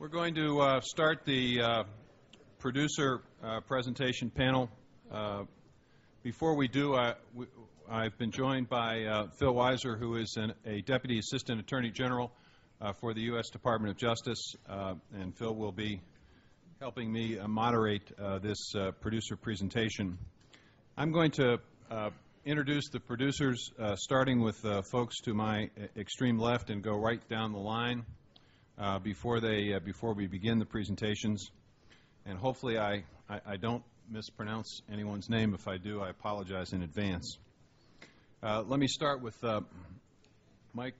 We're going to uh, start the uh, producer uh, presentation panel. Uh, before we do, I, I've been joined by uh, Phil Weiser, who is an, a Deputy Assistant Attorney General uh, for the U.S. Department of Justice, and Phil will be helping me moderate this producer presentation. I'm going to introduce the producers, starting with folks to my extreme left, and go right down the line uh, before they uh, before we begin the presentations. And hopefully, I, I, I don't mispronounce anyone's name. If I do, I apologize in advance. Uh, let me start with uh, Mike.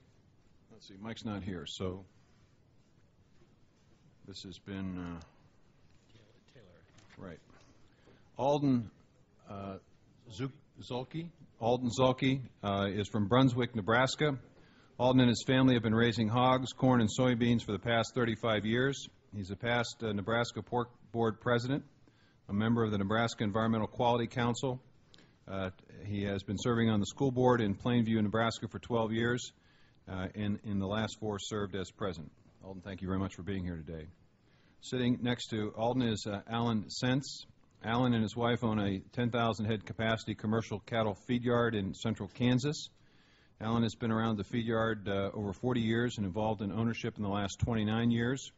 Let's see, Mike's not here, so this has been uh, right. Alden uh, Zulke. Alden Zulke uh, is from Brunswick, Nebraska. Alden and his family have been raising hogs, corn, and soybeans for the past 35 years. He's a past uh, Nebraska Pork Board president, a member of the Nebraska Environmental Quality Council. Uh, he has been serving on the school board in Plainview, Nebraska for 12 years, uh, and in the last four served as president. Alden, thank you very much for being here today. Sitting next to Alden is uh, Alan Sents. Alan and his wife own a 10,000 head capacity commercial cattle feed yard in central Kansas. Alan has been around the feed yard uh, over 40 years and involved in ownership in the last 29 years.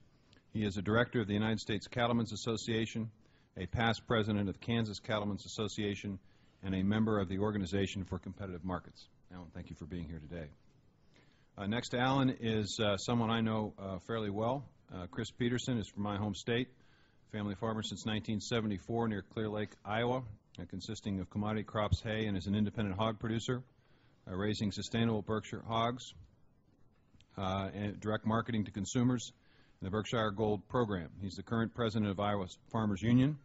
He is a director of the United States Cattlemen's Association, a past president of Kansas Cattlemen's Association, and a member of the Organization for Competitive Markets. Alan, thank you for being here today. Uh, next to Alan is uh, someone I know uh, fairly well. Uh, Chris Peterson is from my home state, family farmer since 1974 near Clear Lake, Iowa, uh, consisting of commodity crops, hay, and is an independent hog producer, uh, raising sustainable Berkshire hogs uh, and direct marketing to consumers in the Berkshire Gold program. He's the current president of Iowa Farmers Union,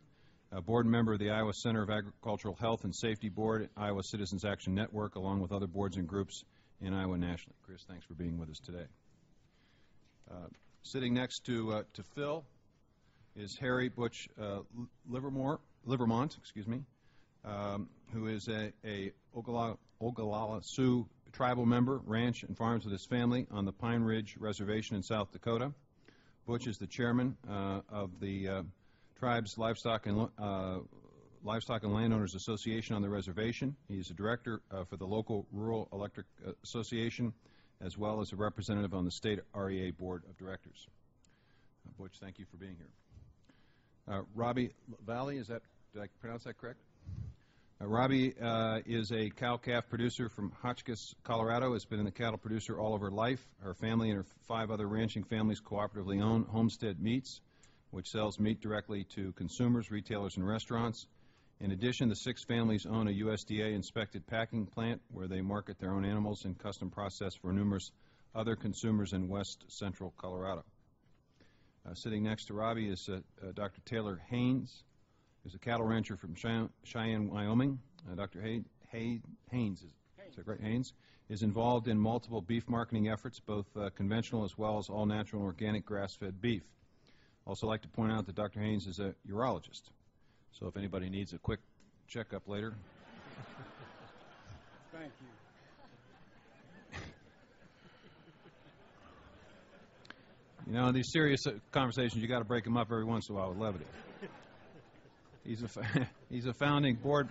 a board member of the Iowa Center of Agricultural Health and Safety Board, Iowa Citizens Action Network, along with other boards and groups in Iowa nationally. Chris, thanks for being with us today. Uh, sitting next to, uh, to Phil is Harry Butch uh, Livermore, Livermont, excuse me, um, who is a, a Ogallala, Ogallala Sioux tribal member, ranch and farms with his family on the Pine Ridge Reservation in South Dakota. Butch is the chairman uh, of the uh, tribe's livestock and uh, livestock and landowners association on the reservation. He is a director uh, for the local rural electric uh, association, as well as a representative on the state REA board of directors. Uh, Butch, thank you for being here. Robbie Valley, is that did I pronounce that correct? Uh, Robbie uh, is a cow-calf producer from Hotchkiss, Colorado. Has been in the cattle producer all of her life. Her family and her five other ranching families cooperatively own Homestead Meats, which sells meat directly to consumers, retailers, and restaurants. In addition, the six families own a USDA-inspected packing plant where they market their own animals and custom process for numerous other consumers in west central Colorado. Uh, sitting next to Robbie is uh, uh, Dr. Taylor Haynes, who's a cattle rancher from Cheyenne, Wyoming. Uh, Dr. Hay, Hay, Haynes, is, is that? Haynes is involved in multiple beef marketing efforts, both uh, conventional as well as all natural and organic grass-fed beef. Also, like to point out that Dr. Haynes is a urologist. So, if anybody needs a quick checkup later, Thank you. You know, these serious uh, conversations, you got to break them up every once in a while with levity. He's a, he's a founding board.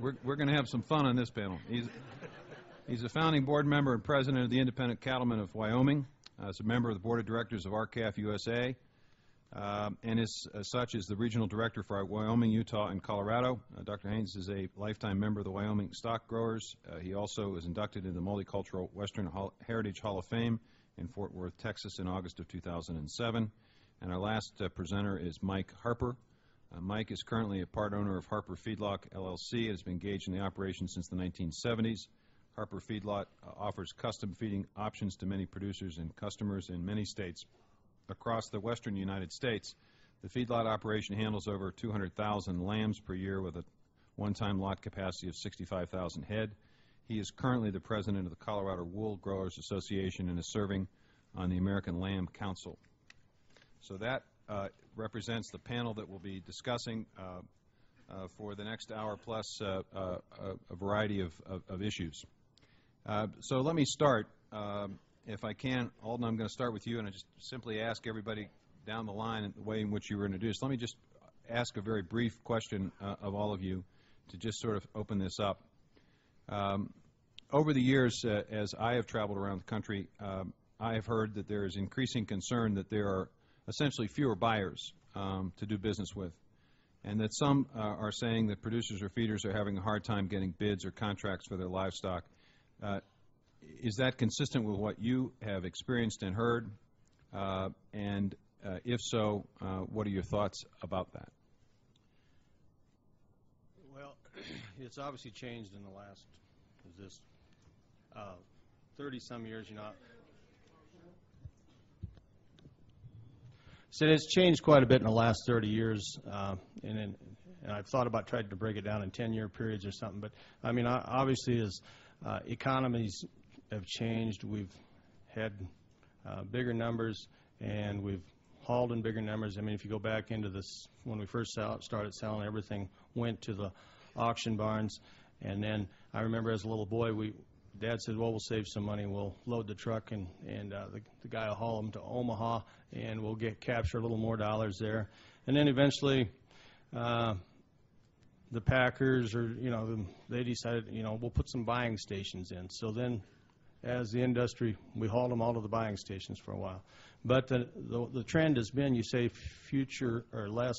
We're, we're going to have some fun on this panel. He's, he's a founding board member and president of the Independent Cattlemen of Wyoming. Uh, as a member of the board of directors of R-CALF USA, um, and is, as such is the regional director for Wyoming, Utah, and Colorado. Uh, Dr. Haynes is a lifetime member of the Wyoming Stock Growers. Uh, he also is inducted into the Multicultural Western Heritage Hall of Fame in Fort Worth, Texas, in August of 2007. And our last uh, presenter is Mike Harper. Uh, Mike is currently a part owner of Harper Feedlot LLC and has been engaged in the operation since the 1970s. Harper Feedlot uh, offers custom feeding options to many producers and customers in many states across the western United States. The feedlot operation handles over 200,000 lambs per year with a one-time lot capacity of 65,000 head. He is currently the president of the Colorado Wool Growers Association and is serving on the American Lamb Council. So that uh, represents the panel that we'll be discussing uh, uh, for the next hour plus uh, uh, a, variety of, of, of issues. Uh, so let me start um, if I can, Alden, I'm going to start with you, and I just simply ask everybody down the line the way in which you were introduced. Let me just ask a very brief question of all of you to just sort of open this up. Um, over the years, uh, as I have traveled around the country, um, I have heard that there is increasing concern that there are essentially fewer buyers um, to do business with, and that some uh, are saying that producers or feeders are having a hard time getting bids or contracts for their livestock. Uh, is that consistent with what you have experienced and heard? Uh, and uh, if so, uh, what are your thoughts about that? Well, it's obviously changed in the last, is this, uh, thirty-some years, you know. So it's changed quite a bit in the last thirty years, uh, and, in- and I've thought about trying to break it down in ten-year periods or something, but, I mean, obviously, as uh, economies have changed, we've had uh, bigger numbers, and we've hauled in bigger numbers. I mean, if you go back into this, when we first sell- started selling, everything went to the auction barns. And then, I remember as a little boy, we, Dad said, well, we'll save some money, we'll load the truck, and, and uh, the the guy will haul them to Omaha, and we'll get, capture a little more dollars there. And then eventually, uh, the Packers, or, you know, they decided, you know, we'll put some buying stations in. So then, as the industry, we hauled them all to the buying stations for a while. But the, the, the trend has been, you say future or less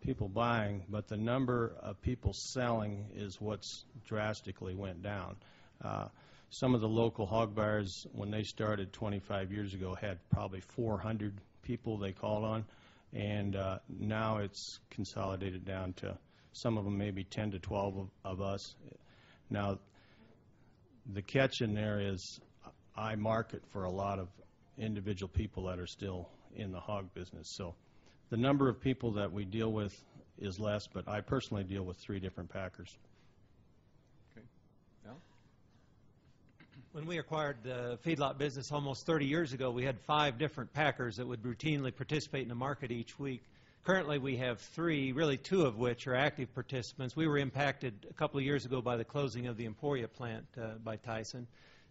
people buying, but the number of people selling is what's drastically went down. Uh, some of the local hog buyers, when they started 25 years ago, had probably 400 people they called on, and uh, now it's consolidated down to some of them maybe 10 to 12 of, of us. Now, the catch in there is I market for a lot of individual people that are still in the hog business. So the number of people that we deal with is less, but I personally deal with three different packers. When we acquired the feedlot business almost 30 years ago, we had five different packers that would routinely participate in the market each week. Currently, we have three, really two of which are active participants. We were impacted a couple of years ago by the closing of the Emporia plant uh, by Tyson.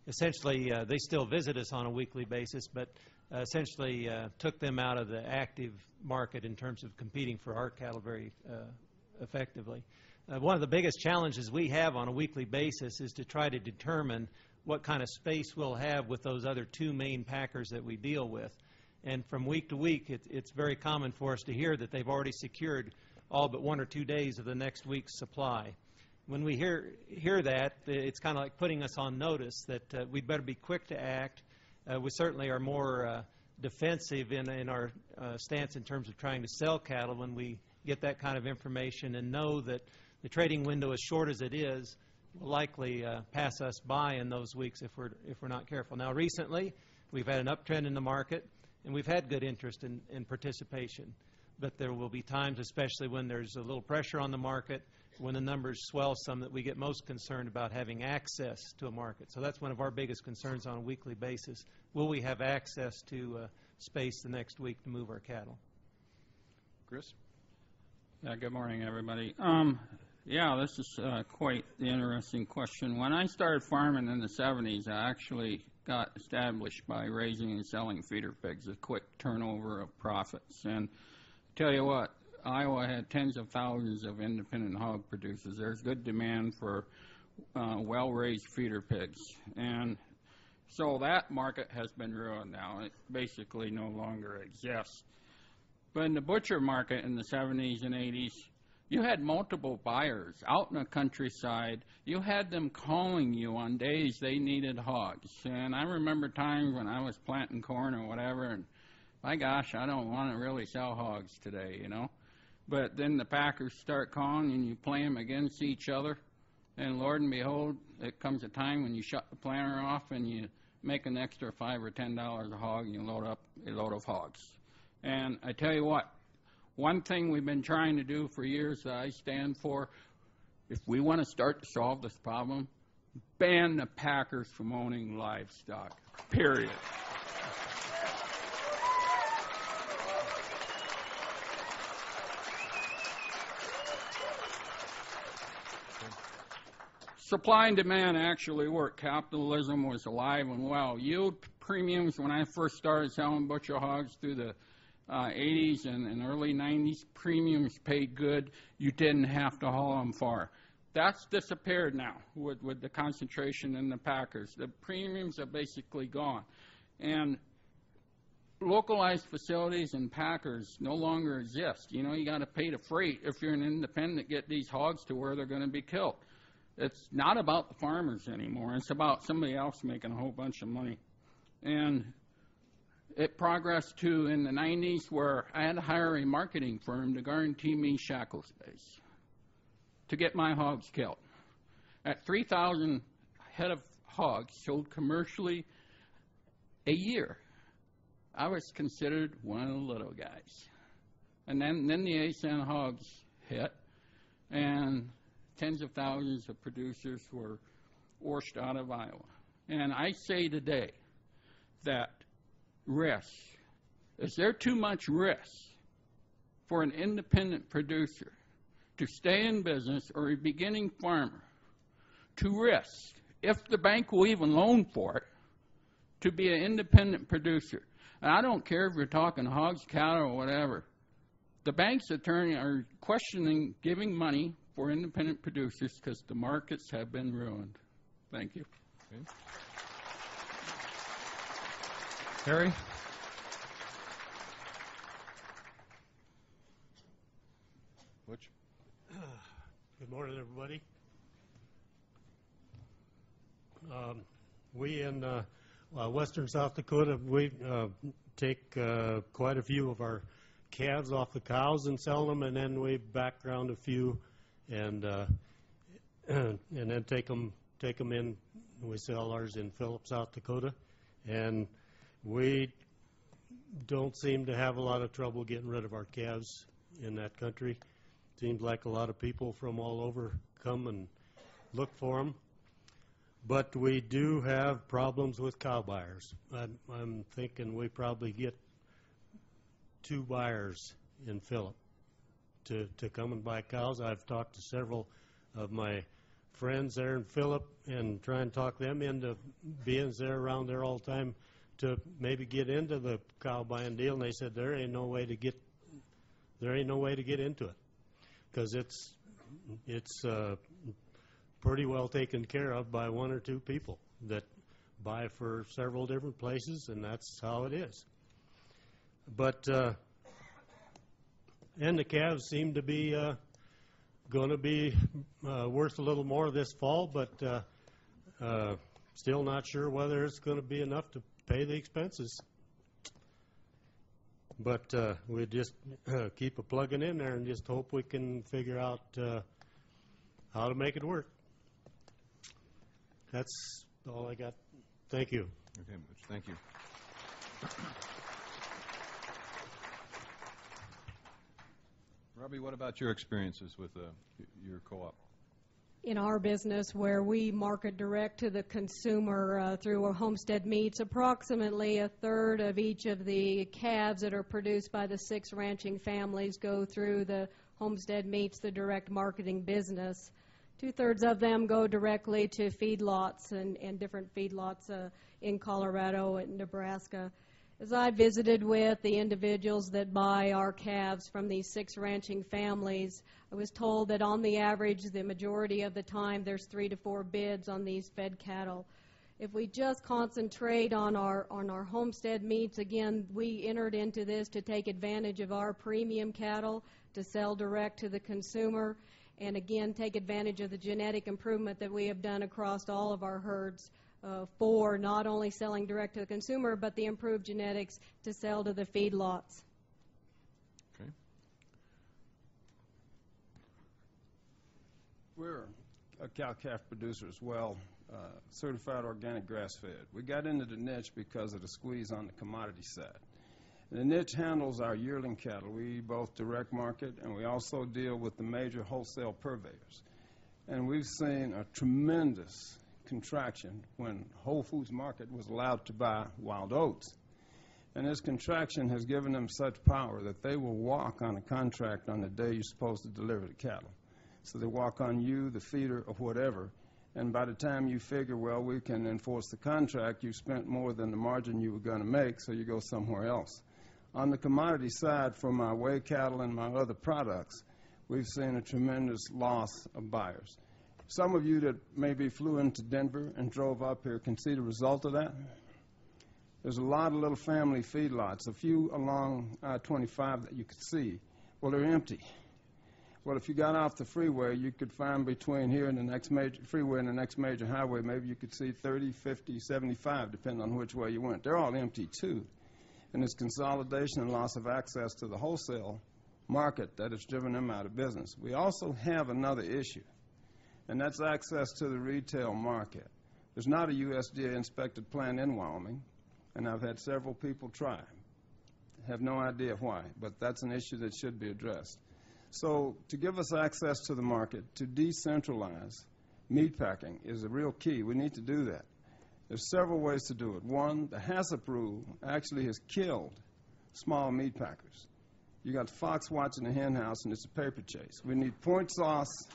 Essentially, uh, they still visit us on a weekly basis, but uh, essentially uh, took them out of the active market in terms of competing for our cattle very uh, effectively. Uh, one of the biggest challenges we have on a weekly basis is to try to determine what kind of space we'll have with those other two main packers that we deal with. And from week to week, it, it's very common for us to hear that they've already secured all but one or two days of the next week's supply. When we hear, hear that, it's kind of like putting us on notice that uh, we'd better be quick to act. Uh, we certainly are more uh, defensive in, in our uh, stance in terms of trying to sell cattle when we get that kind of information and know that the trading window, as short as it is, will likely uh, pass us by in those weeks if we're, if we're not careful. Now, recently, we've had an uptrend in the market, and we've had good interest in, in participation. But there will be times, especially when there's a little pressure on the market, when the numbers swell some, that we get most concerned about having access to a market. So that's one of our biggest concerns on a weekly basis. Will we have access to uh, space the next week to move our cattle? Chris? Yeah, good morning, everybody. Um, yeah, this is uh, quite the interesting question. When I started farming in the 70s, I actually got established by raising and selling feeder pigs, a quick turnover of profits. And tell you what, Iowa had tens of thousands of independent hog producers. There's good demand for uh, well-raised feeder pigs. And so that market has been ruined now. It basically no longer exists. But in the butcher market in the 70s and 80s, you had multiple buyers out in the countryside. You had them calling you on days they needed hogs. And I remember times when I was planting corn or whatever, and my gosh, I don't want to really sell hogs today, you know. But then the packers start calling and you play them against each other. And Lord and behold, it comes a time when you shut the planter off and you make an extra five or ten dollars a hog and you load up a load of hogs. And I tell you what, one thing we've been trying to do for years that I stand for, if we want to start to solve this problem, ban the packers from owning livestock, period. supply and demand actually work. Capitalism was alive and well. Yield premiums, when I first started selling butcher hogs through the uh, 80s and, and early 90s, premiums paid good. You didn't have to haul them far. That's disappeared now with, with the concentration in the packers. The premiums are basically gone. And localized facilities and packers no longer exist. You know, you got to pay the freight if you're an independent get these hogs to where they're going to be killed. It's not about the farmers anymore. It's about somebody else making a whole bunch of money. And it progressed to in the 90s where I had to hire a marketing firm to guarantee me shackle space to get my hogs killed. At 3,000 head of hogs sold commercially a year, I was considered one of the little guys. And then, then the ASAN hogs hit, and tens of thousands of producers were washed out of Iowa. And I say today that risk, is there too much risk for an independent producer to stay in business or a beginning farmer to risk, if the bank will even loan for it, to be an independent producer? And I don't care if you're talking hogs, cattle, or whatever. The bank's attorney are questioning giving money for independent producers because the markets have been ruined. Thank you. Harry? Butch? Good morning, everybody. Um, We in uh, uh, western South Dakota, we uh, take uh, quite a few of our calves off the cows and sell them, and then we background a few and, uh, and then take them, take them in, we sell ours in Philip, South Dakota. And we don't seem to have a lot of trouble getting rid of our calves in that country. Seems like a lot of people from all over come and look for them. But we do have problems with cow buyers. I'm, I'm thinking we probably get two buyers in Philip to, to come and buy cows. I've talked to several of my friends there in Philip and try and talk them into being there around there all the time to maybe get into the cow buying deal. And they said there ain't no way to get there ain't no way to get into it because it's it's uh, pretty well taken care of by one or two people that buy for several different places, and that's how it is. But uh, and the calves seem to be uh, going to be uh, worth a little more this fall, but uh, uh, still not sure whether it's going to be enough to pay the expenses. But uh, we just uh, keep a plugging in there and just hope we can figure out uh, how to make it work. That's all I got. Thank you. Okay, Butch, thank you. Robbie, what about your experiences with uh, your co-op? In our business where we market direct to the consumer uh, through homestead meats. Approximately a third of each of the calves that are produced by the six ranching families go through the homestead meats, the direct marketing business. Two thirds of them go directly to feedlots and, and different feedlots uh, in Colorado and Nebraska. As I visited with the individuals that buy our calves from these six ranching families, I was told that on the average, the majority of the time, there's three to four bids on these fed cattle. If we just concentrate on our on our homestead meats, again, we entered into this to take advantage of our premium cattle to sell direct to the consumer, and again, take advantage of the genetic improvement that we have done across all of our herds uh, for not only selling direct to the consumer, but the improved genetics to sell to the feedlots. Okay. We're a cow-calf producer as well, uh, certified organic grass-fed. We got into the niche because of the squeeze on the commodity side. The niche handles our yearling cattle. We both direct market, and we also deal with the major wholesale purveyors. And we've seen a tremendous contraction when Whole Foods Market was allowed to buy wild oats. And this contraction has given them such power that they will walk on a contract on the day you're supposed to deliver the cattle. So they walk on you, the feeder, or whatever, And by the time you figure, well, we can enforce the contract, you spent more than the margin you were going to make, so you go somewhere else. On the commodity side, for my whey cattle and my other products, we've seen a tremendous loss of buyers. Some of you that maybe flew into Denver and drove up here can see the result of that. There's a lot of little family feedlots, a few along uh, I-25 that you could see. Well, they're empty. Well, if you got off the freeway, you could find between here and the next major freeway and the next major highway, maybe you could see 30, 50, 75, depending on which way you went. They're all empty, too. And it's consolidation and loss of access to the wholesale market that has driven them out of business. We also have another issue, and that's access to the retail market. There's not a USDA inspected plant in Wyoming, and I've had several people try. Have no idea why, but that's an issue that should be addressed. So, to give us access to the market, to decentralize meat packing is a real key. We need to do that. There's several ways to do it. One, the HACCP rule actually has killed small meat packers. You got Fox watching the hen house, and it's a paper chase. We need point source.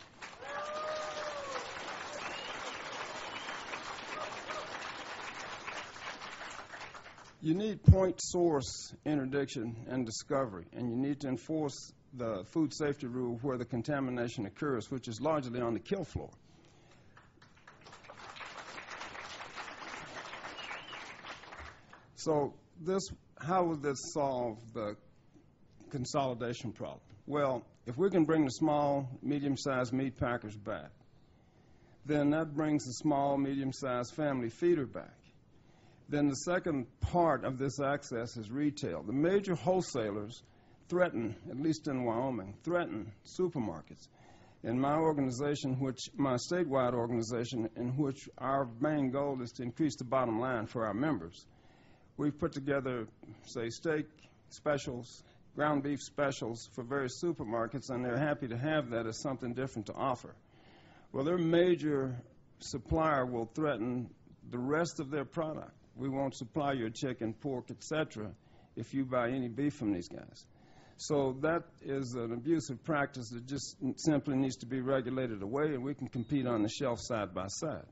You need point source interdiction and discovery, and you need to enforce the food safety rule where the contamination occurs, which is largely on the kill floor. So this, how would this solve the consolidation problem? Well, if we can bring the small, medium-sized meat packers back, then that brings the small, medium-sized family feeder back. Then the second part of this access is retail. The major wholesalers threaten, at least in Wyoming, threaten supermarkets. In my organization, which my statewide organization, in which our main goal is to increase the bottom line for our members, we've put together, say, steak specials, ground beef specials for various supermarkets, and they're happy to have that as something different to offer. Well, their major supplier will threaten the rest of their product. We won't supply your chicken, pork, etc., if you buy any beef from these guys. So that is an abusive practice that just simply needs to be regulated away, and we can compete on the shelf side by side.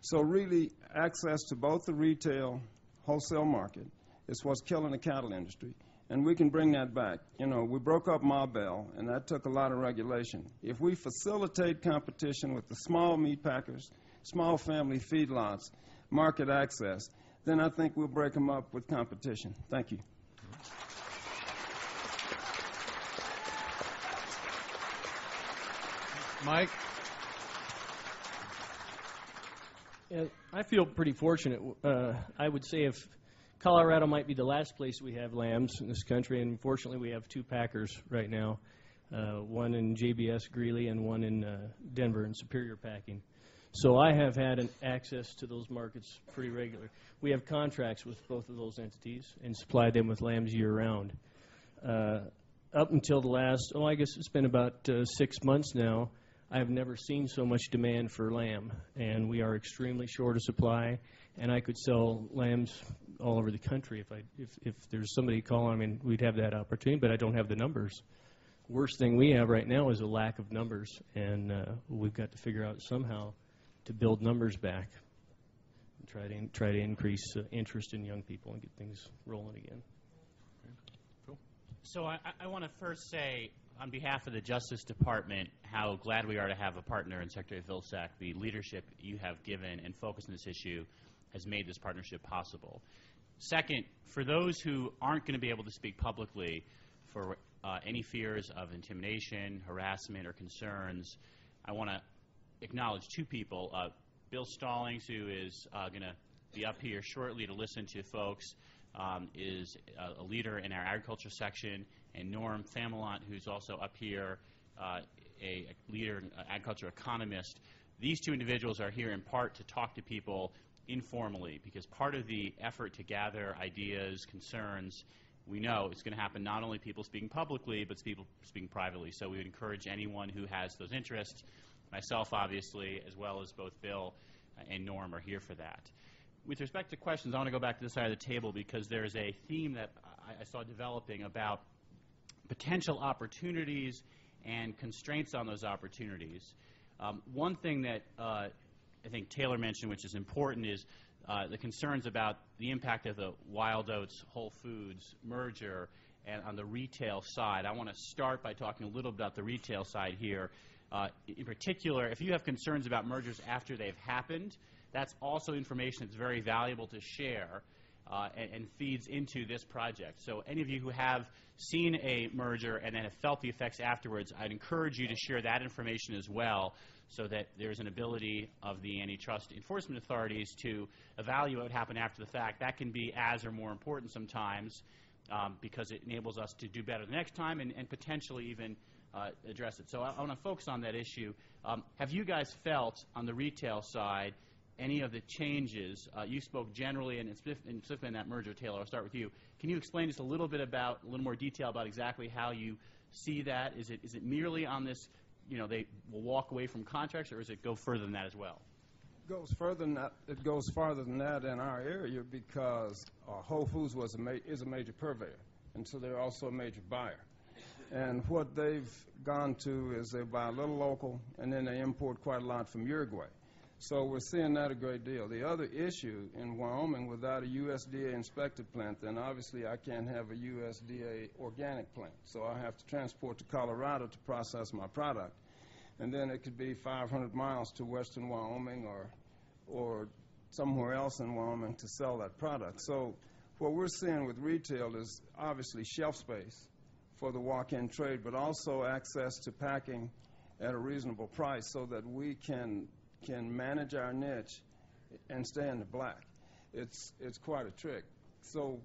So really, access to both the retail, wholesale market is what's killing the cattle industry, and we can bring that back. You know, we broke up Ma Bell, and that took a lot of regulation. If we facilitate competition with the small meat packers, small family feedlots, market access, then I think we'll break them up with competition. Thank you. Mike? Yeah, I feel pretty fortunate. Uh, I would say if Colorado might be the last place we have lambs in this country, and fortunately we have two packers right now, uh, one in JBS Greeley and one in uh, Denver in Superior Packing. So I have had an access to those markets pretty regular. We have contracts with both of those entities and supply them with lambs year round. Uh, up until the last, oh, I guess it's been about uh, six months now. I have never seen so much demand for lamb, and we are extremely short of supply. And I could sell lambs all over the country if I if if there's somebody calling. I mean, we'd have that opportunity, but I don't have the numbers. Worst thing we have right now is a lack of numbers, and uh, we've got to figure out somehow to build numbers back. And try to in, try to increase uh, interest in young people and get things rolling again. Cool. So I, I want to first say, on behalf of the Justice Department, how glad we are to have a partner in Secretary Vilsack. The leadership you have given and focus on this issue has made this partnership possible. Second, for those who aren't going to be able to speak publicly for uh, any fears of intimidation, harassment, or concerns, I want to acknowledge two people. Uh, Bill Stallings, who is uh, going to be up here shortly to listen to folks um, is a, a, leader in our agriculture section, and Norm Familant, who's also up here, uh, a, a, leader, an agriculture economist. These two individuals are here in part to talk to people informally, because part of the effort to gather ideas, concerns, we know it's going to happen not only people speaking publicly, but people speaking privately. So we would encourage anyone who has those interests, myself obviously, as well as both Bill and Norm are here for that with respect to questions, I want to go back to this side of the table because there's a theme that I, I saw developing about potential opportunities and constraints on those opportunities. Um, one thing that uh, I think Taylor mentioned, which is important, is uh, the concerns about the impact of the Wild Oats Whole Foods merger and on the retail side. I want to start by talking a little about the retail side here. Uh, in particular, if you have concerns about mergers after they've happened, that's also information that's very valuable to share uh, and, and feeds into this project. So any of you who have seen a merger and then have felt the effects afterwards, I'd encourage you to share that information as well so that there's an ability of the antitrust enforcement authorities to evaluate what happened after the fact. That can be as or more important sometimes um, because it enables us to do better the next time and, and potentially even address it. So I, I want to focus on that issue. Um, have you guys felt on the retail side any of the changes? Uh, you spoke generally and, specifically in that merger, Taylor. I'll start with you. Can you explain just a little bit about, a little more detail about exactly how you see that? Is it, is it merely on this, you know, they will walk away from contracts, or does it go further than that as well? goes further than that. It goes farther than that in our area because uh, Whole Foods was a is a major purveyor, and so they're also a major buyer. And what they've gone to is they buy a little local, and then they import quite a lot from Uruguay. So we're seeing that a great deal. The other issue in Wyoming, without a USDA inspected plant, then obviously I can't have a USDA organic plant. So I have to transport to Colorado to process my product and then it could be 500 miles to western Wyoming or or somewhere else in Wyoming to sell that product. So what we're seeing with retail is obviously shelf space for the walk-in trade, but also access to packing at a reasonable price so that we can can manage our niche and stay in the black. It's it's quite a trick. So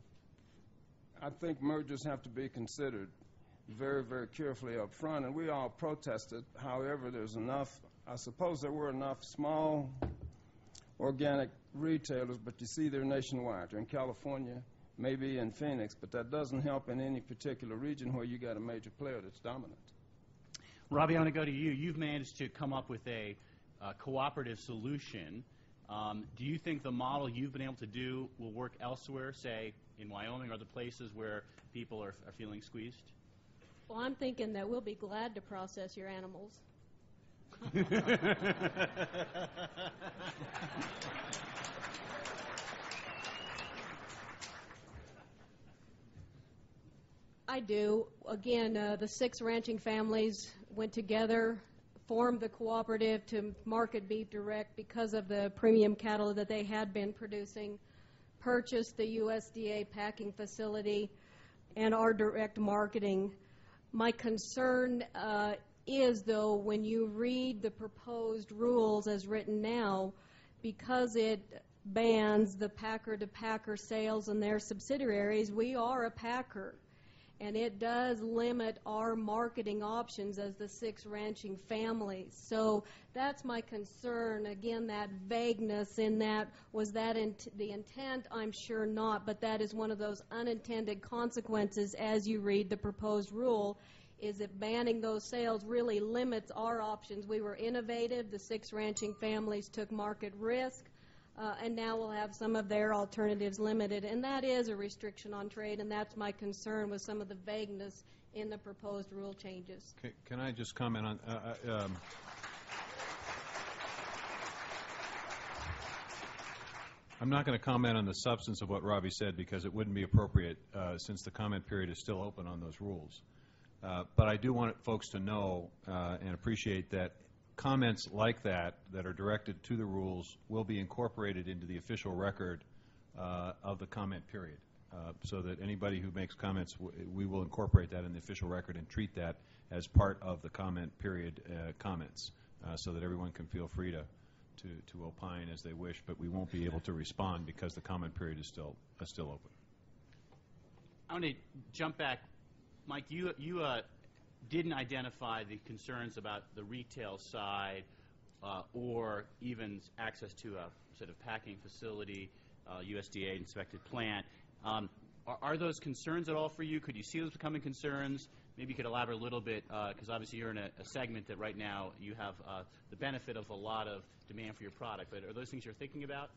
I think mergers have to be considered very, very carefully up front, and we all protested. However, there's enough, I suppose there were enough small organic retailers, but you see they're nationwide. They're in California, maybe in Phoenix, but that doesn't help in any particular region where you got a major player that's dominant. Robbie, I want to go to you. You've managed to come up with a uh, cooperative solution. Um, do you think the model you've been able to do will work elsewhere, say in Wyoming or other places where people are, are feeling squeezed? Well, I'm thinking that we'll be glad to process your animals. I do. Again, uh, the six ranching families went together, formed the cooperative to market beef direct because of the premium cattle that they had been producing, purchased the USDA packing facility, and our direct marketing. My concern uh, is, though, when you read the proposed rules as written now, because it bans the packer to packer sales and their subsidiaries, we are a packer. And it does limit our marketing options as the six ranching families. So that's my concern. Again, that vagueness in that, was that the intent? I'm sure not, but that is one of those unintended consequences as you read the proposed rule is that banning those sales really limits our options. We were innovative. The six ranching families took market risk. Uh, and now we'll have some of their alternatives limited. And that is a restriction on trade, and that's my concern with some of the vagueness in the proposed rule changes. Ca- Can I just comment on, uh, uh, um, I'm not going to comment on the substance of what Robbie said because it wouldn't be appropriate uh, since the comment period is still open on those rules. Uh, But I do want folks to know and appreciate that comments like that, that are directed to the rules, will be incorporated into the official record uh, of the comment period, Uh, so that anybody who makes comments, we will incorporate that in the official record and treat that as part of the comment period uh, comments, uh, so that everyone can feel free to, to to opine as they wish, but we won't be able to respond because the comment period is still, is still open. I want to jump back. Mike, you, you uh, didn't identify the concerns about the retail side uh, or even access to a sort of packing facility, uh, USDA inspected plant. Um, are, are those concerns at all for you? Could you see those becoming concerns? Maybe you could elaborate a little bit, because obviously you're in a, a segment that right now you have uh, the benefit of a lot of demand for your product. But are those things you're thinking about?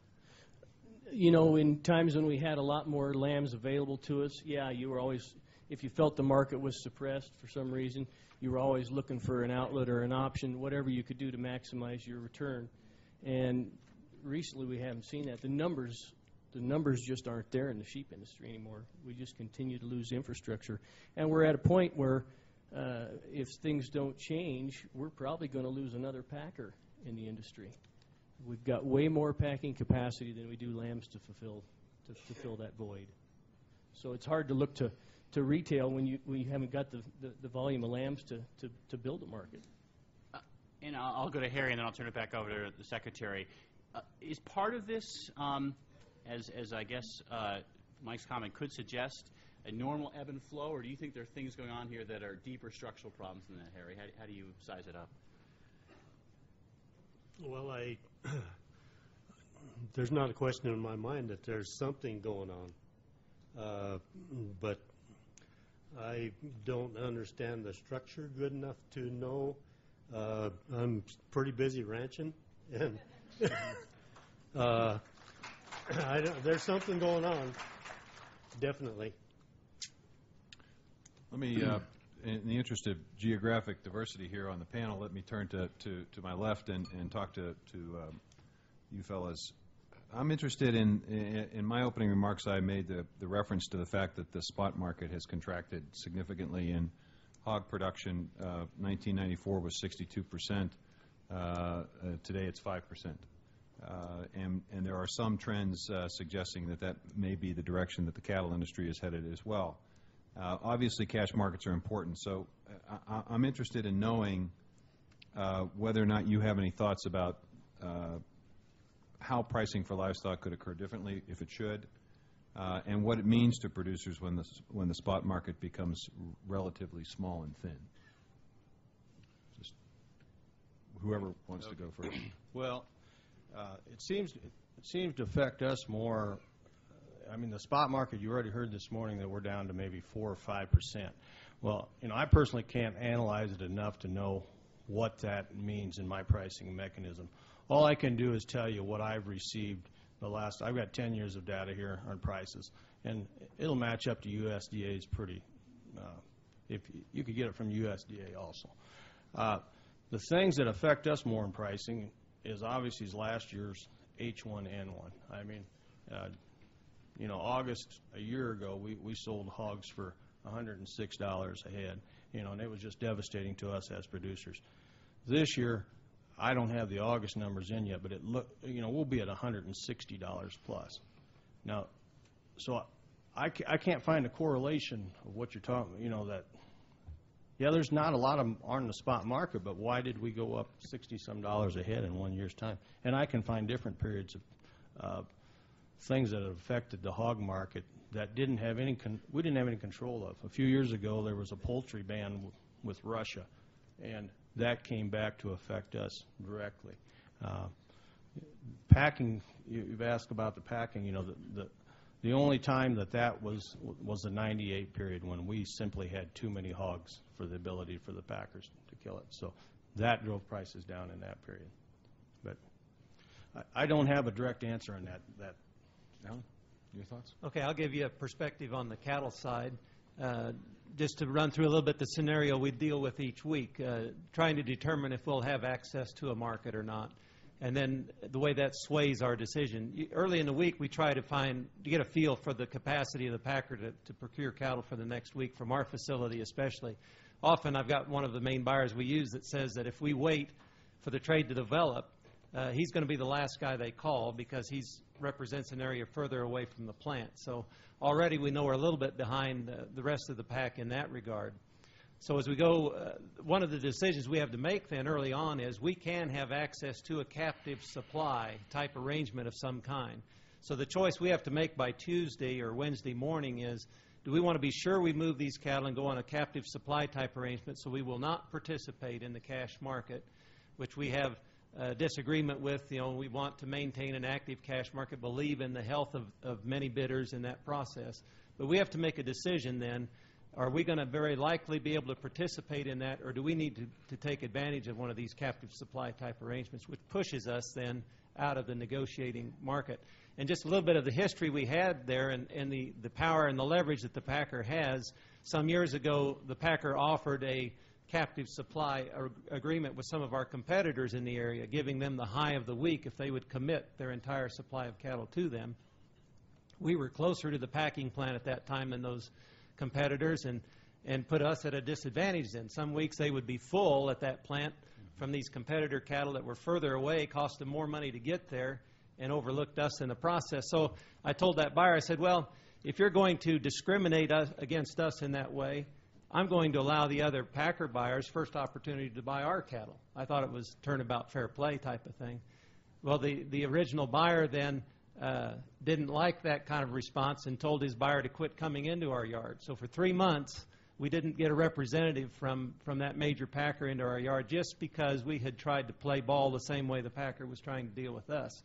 You know, in times when we had a lot more lambs available to us, yeah, you were always, if you felt the market was suppressed for some reason, you were always looking for an outlet or an option, whatever you could do to maximize your return. And recently, we haven't seen that. The numbers, the numbers just aren't there in the sheep industry anymore. We just continue to lose infrastructure. And we're at a point where uh, if things don't change, we're probably going to lose another packer in the industry. We've got way more packing capacity than we do lambs to fulfill, to, to fill that void. So it's hard to look to, to retail when you, when you haven't got the, the, the volume of lambs to, to, to build a market. And I'll, I'll go to Harry, and then I'll turn it back over to the secretary. Uh, is part of this, um, as, as I guess uh, Mike's comment could suggest, a normal ebb and flow, or do you think there are things going on here that are deeper structural problems than that, Harry? How, how do you size it up? Well, I, there's not a question in my mind that there's something going on. Uh, But I don't understand the structure good enough to know. Uh, I'm pretty busy ranching, and uh, there's something going on, definitely. Let me, uh, in the interest of geographic diversity here on the panel, let me turn to, to, to my left and, and talk to, to um, you fellas. I'm interested in, in, in my opening remarks, I made the, the reference to the fact that the spot market has contracted significantly in hog production. Uh, 1994 was 62 percent. Uh, uh, today it's 5 percent. Uh, and, and there are some trends uh, suggesting that that may be the direction that the cattle industry is headed as well. Obviously, cash markets are important, so I, I'm interested in knowing whether or not you have any thoughts about how pricing for livestock could occur differently, if it should, uh, and what it means to producers when the, when the spot market becomes relatively small and thin. Just whoever wants to go first. Well, uh, it seems, it seems to affect us more, I mean, the spot market, you already heard this morning that we're down to maybe four or five percent. Well, you know, I personally can't analyze it enough to know what that means in my pricing mechanism. All I can do is tell you what I've received the last, I've got ten years of data here on prices, and it'll match up to USDA's pretty, uh, if, you could get it from USDA also. Uh, The things that affect us more in pricing is obviously last year's H1N1. I mean, uh, you know, August a year ago, we, we sold hogs for $106 a head, you know, and it was just devastating to us as producers. This year, I don't have the August numbers in yet, but it look, you know, we'll be at $160 plus. Now, so I, I can't find a correlation of what you're talking, you know, that, yeah, there's not a lot of them on the spot market, but why did we go up sixty-some dollars a head in one year's time? And I can find different periods of, uh, things that have affected the hog market that didn't have any, con- we didn't have any control of. A few years ago, there was a poultry ban w- with Russia, and that came back to affect us directly. Uh, Packing, you- you've asked about the packing, you know, the, the the only time that that was, was the 98 period when we simply had too many hogs for the ability for the packers to kill it. So that drove prices down in that period. But I, I don't have a direct answer on that, that. Alan, your thoughts? Okay, I'll give you a perspective on the cattle side. Uh, Just to run through a little bit the scenario we deal with each week, uh, trying to determine if we'll have access to a market or not. And then the way that sways our decision. Early in the week, we try to find, to get a feel for the capacity of the packer to, to procure cattle for the next week, from our facility especially. Often, I've got one of the main buyers we use that says that if we wait for the trade to develop, uh, he's going to be the last guy they call because he's represents an area further away from the plant. So already we know we're a little bit behind the, the rest of the pack in that regard. So as we go, uh, one of the decisions we have to make then early on is we can have access to a captive supply type arrangement of some kind. So the choice we have to make by Tuesday or Wednesday morning is, do we want to be sure we move these cattle and go on a captive supply type arrangement so we will not participate in the cash market, which we have uh, disagreement with, you know, we want to maintain an active cash market, believe in the health of, of many bidders in that process. But we have to make a decision then, are we going to very likely be able to participate in that, or do we need to, to take advantage of one of these captive supply type arrangements, which pushes us then out of the negotiating market? And just a little bit of the history we had there and, and the, the power and the leverage that the Packer has. Some years ago, the Packer offered a captive supply ag- agreement with some of our competitors in the area, giving them the high of the week if they would commit their entire supply of cattle to them. We were closer to the packing plant at that time than those competitors and, and put us at a disadvantage then. Some weeks they would be full at that plant from these competitor cattle that were further away, cost them more money to get there, and overlooked us in the process. So I told that buyer, I said, well, if you're going to discriminate us, against us in that way, I'm going to allow the other packer buyers first opportunity to buy our cattle. I thought it was turnabout fair play type of thing. Well, the, the original buyer then uh, didn't like that kind of response and told his buyer to quit coming into our yard. So for three months, we didn't get a representative from, from that major packer into our yard just because we had tried to play ball the same way the packer was trying to deal with us.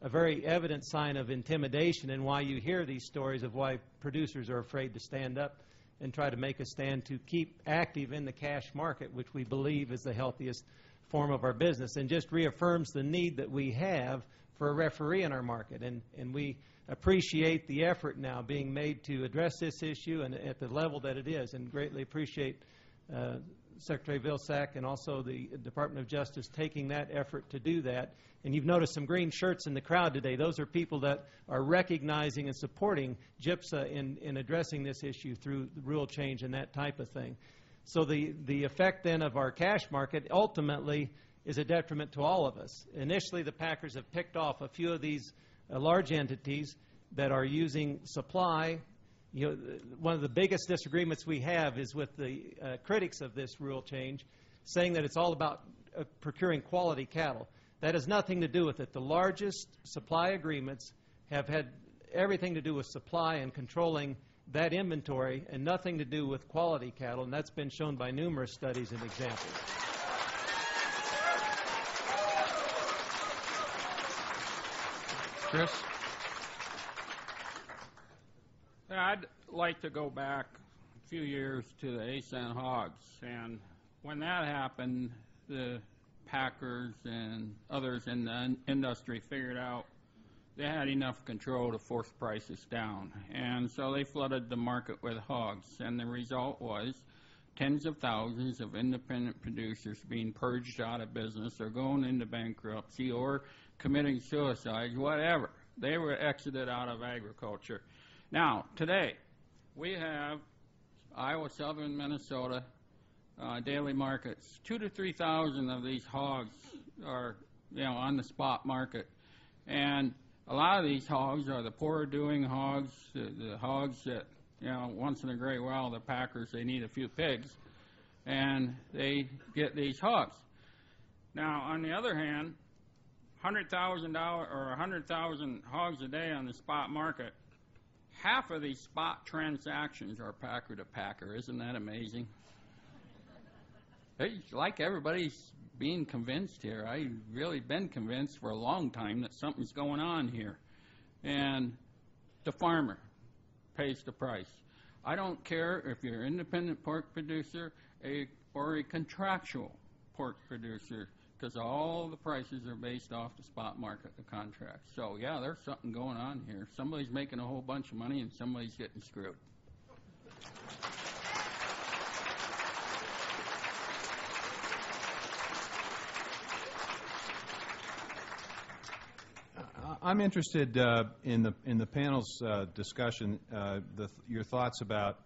A very evident sign of intimidation and why you hear these stories of why producers are afraid to stand up and try to make a stand to keep active in the cash market, which we believe is the healthiest form of our business, and just reaffirms the need that we have for a referee in our market. And, and we appreciate the effort now being made to address this issue and at the level that it is, and greatly appreciate uh, Secretary Vilsack and also the Department of Justice taking that effort to do that. And you've noticed some green shirts in the crowd today. Those are people that are recognizing and supporting GIPSA in, in addressing this issue through rule change and that type of thing. So the, the effect then of our cash market ultimately is a detriment to all of us. Initially, the Packers have picked off a few of these uh, large entities that are using supply. You know, one of the biggest disagreements we have is with the uh, critics of this rule change, saying that it's all about uh, procuring quality cattle. That has nothing to do with it. The largest supply agreements have had everything to do with supply and controlling that inventory and nothing to do with quality cattle, and that's been shown by numerous studies and examples. Chris? Yeah, I'd like to go back a few years to the ASAN hogs, and when that happened, the packers and others in the industry figured out they had enough control to force prices down, and so they flooded the market with hogs, and the result was tens of thousands of independent producers being purged out of business or going into bankruptcy or committing suicide, whatever. They were exited out of agriculture. Now, today, we have Iowa, southern Minnesota, uh, daily markets. Two to three thousand of these hogs are, you know, on the spot market, and a lot of these hogs are the poor doing hogs, the, the hogs that, you know, once in a great while the packers they need a few pigs, and they get these hogs. Now, on the other hand, hundred thousand dollar or a hundred thousand hogs a day on the spot market. Half of these spot transactions are packer to packer. Isn't that amazing? It's like everybody's being convinced here. I've really been convinced for a long time that something's going on here. And the farmer pays the price. I don't care if you're an independent pork producer or a contractual pork producer, because all the prices are based off the spot market, the contracts. So, yeah, there's something going on here. Somebody's making a whole bunch of money and somebody's getting screwed. I'm interested uh, in the, in the panel's uh, discussion, uh, the, your thoughts about,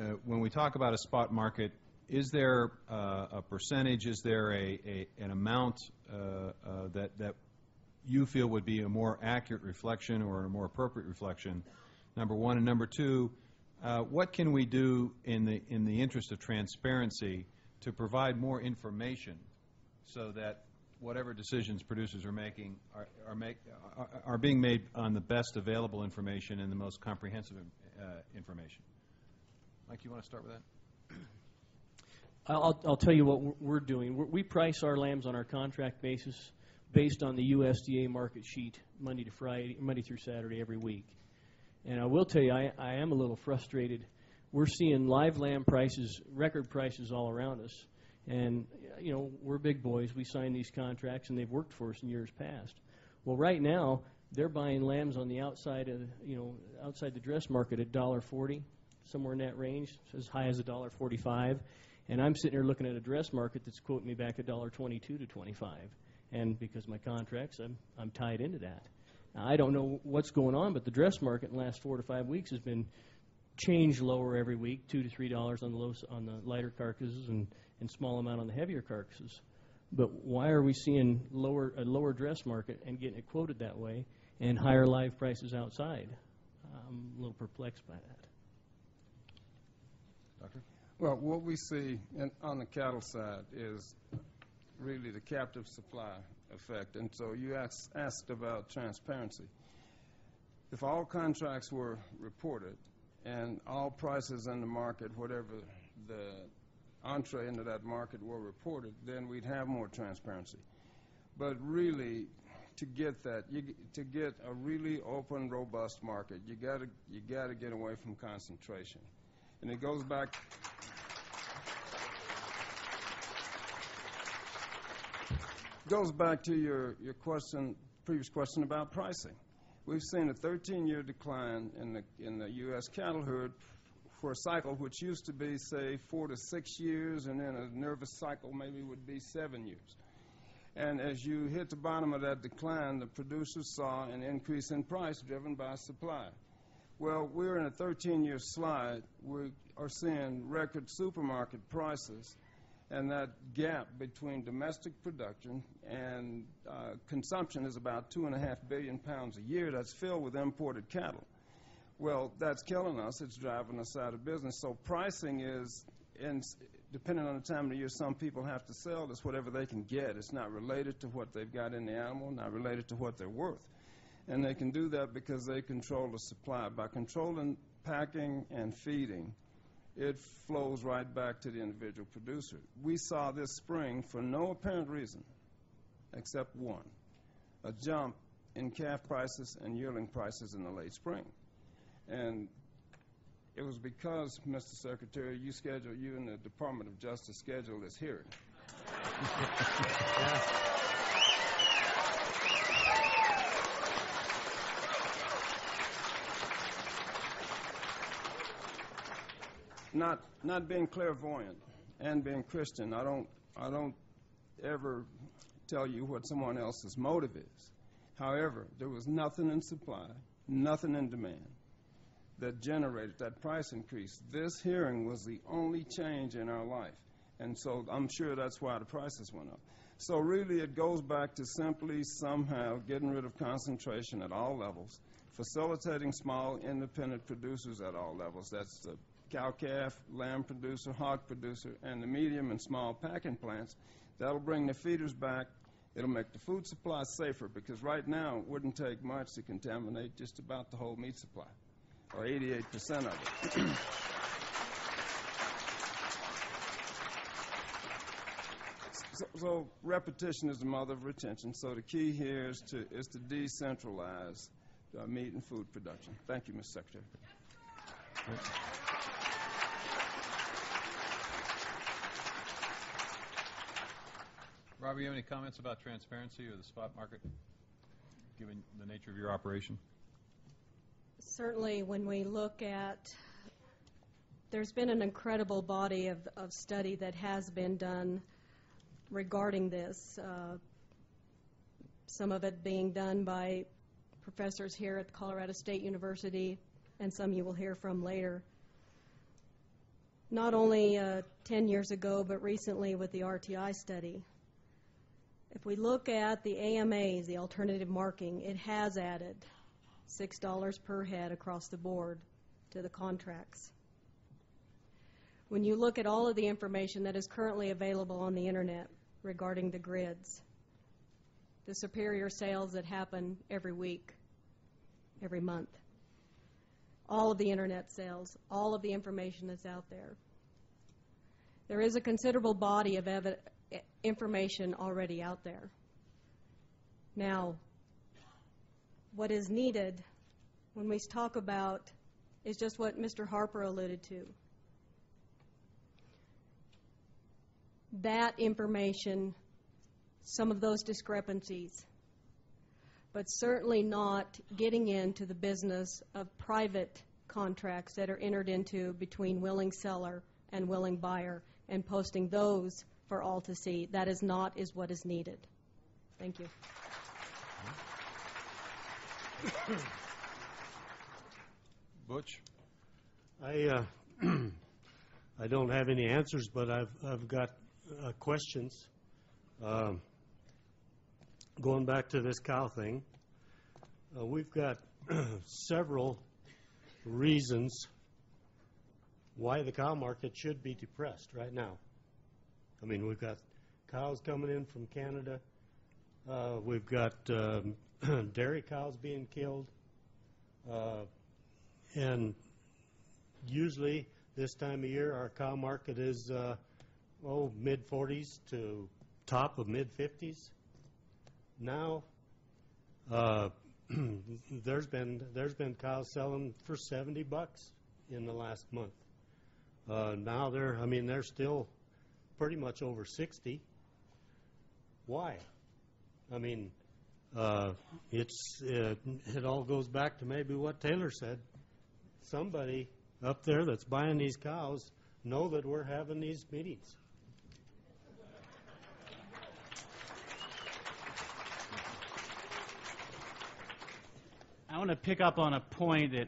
uh, when we talk about a spot market, is there uh, a percentage, is there a, a, an amount uh, uh, that, that you feel would be a more accurate reflection or a more appropriate reflection, number one? And number two, what can we do in the, in the interest of transparency to provide more information so that whatever decisions producers are making are, are, make, are, are being made on the best available information and the most comprehensive uh, information. Mike, you want to start with that? I'll, I'll tell you what we're- doing. We're- We price our lambs on our contract basis based on the USDA market sheet Monday to Friday, Monday through Saturday every week. And I will tell you, I, I am a little frustrated. We're seeing live lamb prices, record prices all around us. And, you know, we're big boys. We sign these contracts, and they've worked for us in years past. Well, right now, they're buying lambs on the outside of, you know, outside the dress market at $1.40, somewhere in that range, as high as $1.45. And I'm sitting here looking at a dress market that's quoting me back a dollar twenty-two to twenty-five. And because my contracts, I'm, I'm tied into that. Now, I don't know what's going on, but the dress market in the last four to five weeks has been changed lower every week, two to three dollars on the low, on the lighter carcasses and, and small amount on the heavier carcasses. But why are we seeing lower, a lower dress market and getting it quoted that way and higher live prices outside? I'm a little perplexed by that. Well, what we see in, on the cattle side is really the captive supply effect. And so you asked, asked about transparency. If all contracts were reported and all prices in the market, whatever the entree into that market were reported, then we'd have more transparency. But really, to get that, you, to get a really open, robust market, you gotta, you gotta get away from concentration. And it goes back, goes back to your, your question, previous question about pricing. We've seen a 13-year decline in the, in the U.S. cattle herd for a cycle which used to be, say, four to six years, and then a nervous cycle maybe would be seven years. And as you hit the bottom of that decline, the producers saw an increase in price driven by supply. Well, we're in a 13-year slide. We are seeing record supermarket prices, and that gap between domestic production and uh, consumption is about two and a half billion pounds a year. That's filled with imported cattle. Well, that's killing us. It's driving us out of business. So pricing is, and depending on the time of the year, some people have to sell this whatever they can get. It's not related to what they've got in the animal, not related to what they're worth. And they can do that because they control the supply. By controlling packing and feeding, it flows right back to the individual producer. We saw this spring, for no apparent reason except one, a jump in calf prices and yearling prices in the late spring. And it was because, Mr. Secretary, you scheduled, you and the Department of Justice scheduled this hearing. not not being clairvoyant and being Christian, I don't I don't ever tell you what someone else's motive is. However, there was nothing in supply, nothing in demand that generated that price increase. This hearing was the only change in our life. And so I'm sure that's why the prices went up. So really it goes back to simply somehow getting rid of concentration at all levels, facilitating small independent producers at all levels. That's the cow-calf, lamb producer, hog producer, and the medium and small packing plants. That'll bring the feeders back. It'll make the food supply safer because right now it wouldn't take much to contaminate just about the whole meat supply, or 88% of it. So, so repetition is the mother of retention. So the key here is to is to decentralize uh, meat and food production. Thank you, Mr. Secretary. Robert, you have any comments about transparency or the spot market, given the nature of your operation? Certainly, when we look at, there's been an incredible body of, of study that has been done regarding this. Uh, some of it being done by professors here at Colorado State University, and some you will hear from later. Not only uh, 10 years ago, but recently with the RTI study. If we look at the AMAs, the alternative marking, it has added $6 per head across the board to the contracts. When you look at all of the information that is currently available on the internet regarding the grids, the superior sales that happen every week, every month, all of the internet sales, all of the information that's out there. There is a considerable body of evi- i- information already out there. Now, what is needed when we talk about is just what Mr. Harper alluded to. That information, some of those discrepancies, but certainly not getting into the business of private contracts that are entered into between willing seller and willing buyer and posting those for all to see. That is not is what is needed. Thank you. Butch? I, uh, I don't have any answers, but I've, I've got uh, questions. Um, Going back to this cow thing, uh, we've got several reasons why the cow market should be depressed right now. I mean, we've got cows coming in from Canada, uh, we've got um, dairy cows being killed, uh, and usually this time of year, our cow market is, uh, oh, mid 40s to top of mid 50s. Now, uh, there's been there's been cows selling for 70 bucks in the last month. Uh, now they're I mean they're still pretty much over 60. Why? I mean, uh, it's it, it all goes back to maybe what Taylor said. Somebody up there that's buying these cows know that we're having these meetings. I want to pick up on a point that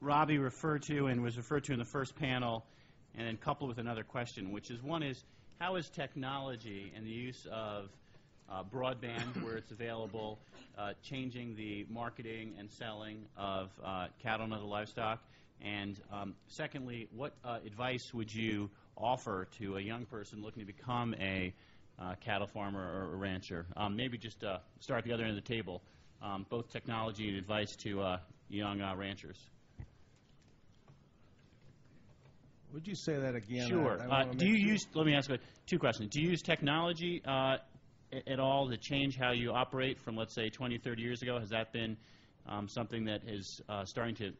Robbie referred to and was referred to in the first panel, and then coupled with another question, which is one is how is technology and the use of uh, broadband where it's available uh, changing the marketing and selling of uh, cattle and other livestock? And um, secondly, what uh, advice would you offer to a young person looking to become a uh, cattle farmer or a rancher? Um, maybe just uh, start at the other end of the table, um, both technology and advice to uh, young uh, ranchers. Would you say that again? Sure. I- I Uh, do you sure- use? Let me ask you two questions. Do you use technology uh, at all to change how you operate from, let's say, 20, 30 years ago? Has that been um, something that is uh, starting to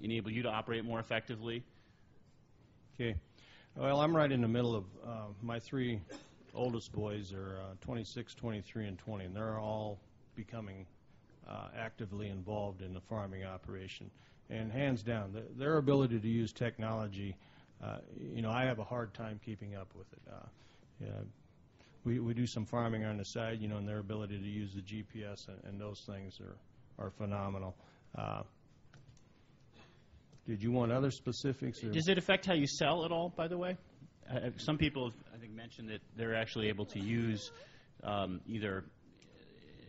enable you to operate more effectively? Okay. Well, I'm right in the middle of, uh, my three oldest boys are uh, 26, 23, and 20, and they're all becoming uh, actively involved in the farming operation. And hands down, th- their ability to use technology, you know, I have a hard time keeping up with it. Uh, yeah, we, we do some farming on the side, you know, and their ability to use the GPS and, and those things are, are phenomenal. Uh, Did you want other specifics? or- Does it affect how you sell at all, by the way? Uh, some people, have, I think, mentioned that they're actually able to use um, either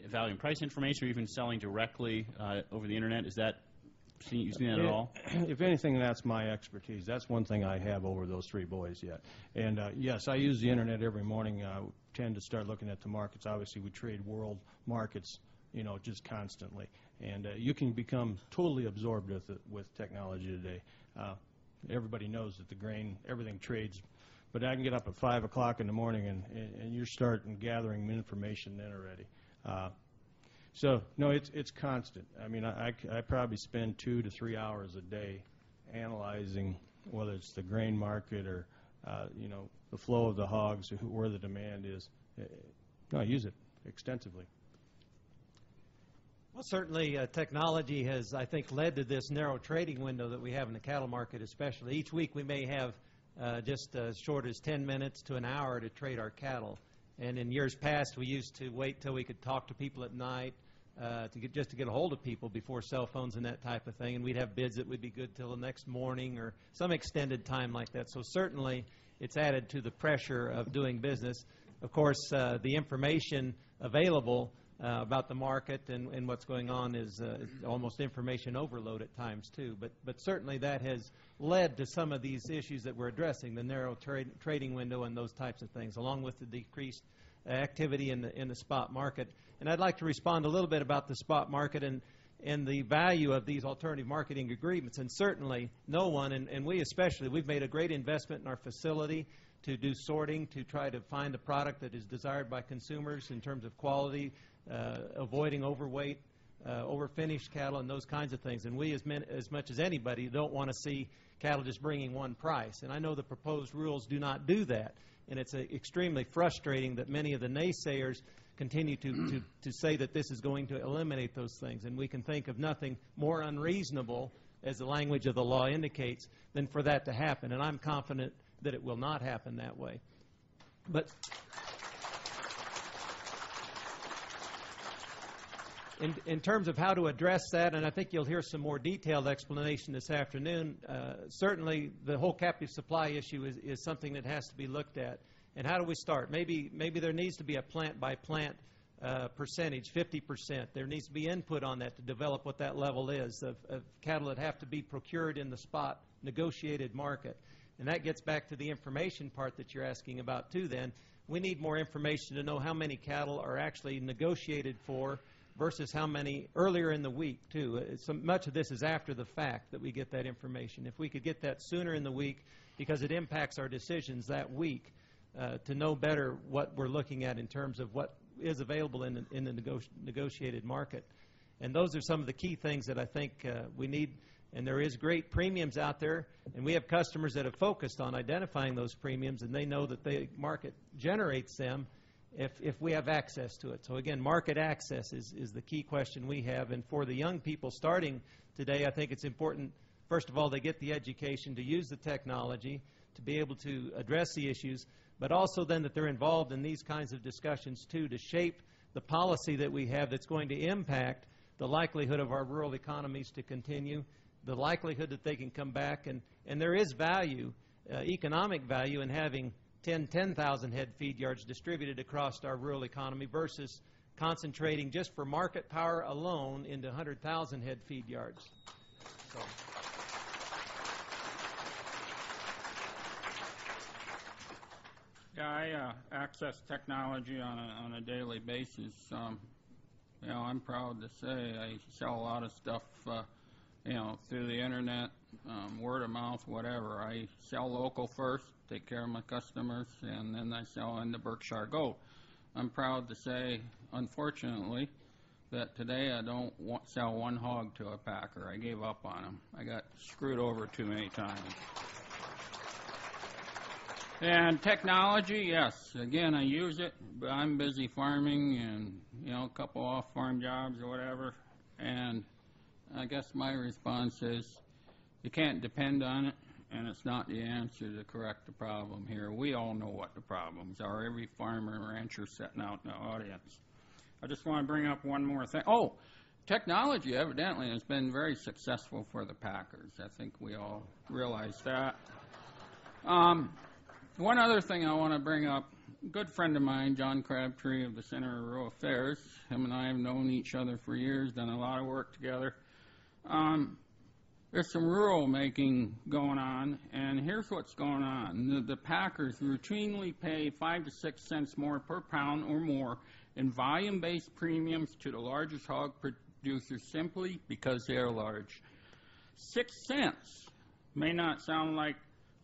value and price information or even selling directly uh, over the internet. Is that, seen, you seen that at all? If anything, that's my expertise. That's one thing I have over those three boys yet. And uh, yes, I use the internet every morning. I tend to start looking at the markets. Obviously, we trade world markets, you know, just constantly. And uh, you can become totally absorbed with it, with technology today. Uh, everybody knows that the grain, everything trades. But I can get up at five o'clock in the morning, and, and and you're starting gathering information then already. Uh, so no, it's it's constant. I mean, I I probably spend two to three hours a day analyzing whether it's the grain market or uh, you know the flow of the hogs, or who, where the demand is. Uh, No, I use it extensively. Well, certainly, uh, technology has, I think, led to this narrow trading window that we have in the cattle market, especially. Each week, we may have uh, just as short as 10 minutes to an hour to trade our cattle. And in years past, we used to wait till we could talk to people at night uh, to get just to get a hold of people before cell phones and that type of thing. And we'd have bids that would be good till the next morning or some extended time like that. So certainly, it's added to the pressure of doing business. Of course, uh, the information available about the market and, and what's going on is uh, almost information overload at times too. But but certainly that has led to some of these issues that we're addressing, the narrow trade, trading window and those types of things, along with the decreased uh, activity in the in the spot market. And I'd like to respond a little bit about the spot market and and the value of these alternative marketing agreements. And certainly, no one, and, and we especially, we've made a great investment in our facility to do sorting, to try to find a product that is desired by consumers in terms of quality, uh, avoiding overweight, uh, overfinished cattle, and those kinds of things. And we, as, men, as much as anybody, don't want to see cattle just bringing one price. And I know the proposed rules do not do that. And it's uh, extremely frustrating that many of the naysayers continue to, to, to say that this is going to eliminate those things. And we can think of nothing more unreasonable, as the language of the law indicates, than for that to happen. And I'm confident that it will not happen that way. But in, in terms of how to address that, and I think you'll hear some more detailed explanation this afternoon, uh, certainly the whole captive supply issue is, is something that has to be looked at. And how do we start? Maybe, maybe there needs to be a plant by plant uh, percentage, 50%. There needs to be input on that to develop what that level is of, of cattle that have to be procured in the spot negotiated market. And that gets back to the information part that you're asking about too then. We need more information to know how many cattle are actually negotiated for versus how many earlier in the week too. Uh, So much of this is after the fact that we get that information. If we could get that sooner in the week, because it impacts our decisions that week, uh, to know better what we're looking at in terms of what is available in the, in the nego- negotiated market. And those are some of the key things that I think uh, we need. And there is great premiums out there, and we have customers that have focused on identifying those premiums, and they know that the market generates them if, if we have access to it. So again, market access is, is the key question we have. And for the young people starting today, I think it's important, first of all, they get the education to use the technology, to be able to address the issues, but also then that they're involved in these kinds of discussions too, to shape the policy that we have that's going to impact the likelihood of our rural economies to continue, the likelihood that they can come back. And, and there is value, uh, economic value, in having 10, 10,000 head feed yards distributed across our rural economy versus concentrating just for market power alone into 100,000 head feed yards. So. Yeah, I uh, access technology on a, on a daily basis. Um, you know, I'm proud to say I sell a lot of stuff, uh, you know, through the internet, um, word of mouth, whatever. I sell local first, take care of my customers, and then I sell into Berkshire Gold. I'm proud to say, unfortunately, that today I don't wa- sell one hog to a packer. I gave up on them. I got screwed over too many times. And technology, yes. Again, I use it, but I'm busy farming and, you know, a couple off-farm jobs or whatever. And I guess my response is, you can't depend on it, and it's not the answer to correct the problem here. We all know what the problems are. Every farmer and rancher sitting out in the audience. I just want to bring up one more thing. Oh, technology evidently has been very successful for the Packers. I think we all realize that. Um, one other thing I want to bring up, a good friend of mine, John Crabtree of the Center of Rural Affairs, him and I have known each other for years, done a lot of work together. Um, there's some rural making going on, and here's what's going on. The, the packers routinely pay five to six cents more per pound or more in volume-based premiums to the largest hog producers simply because they are large. Six cents may not sound like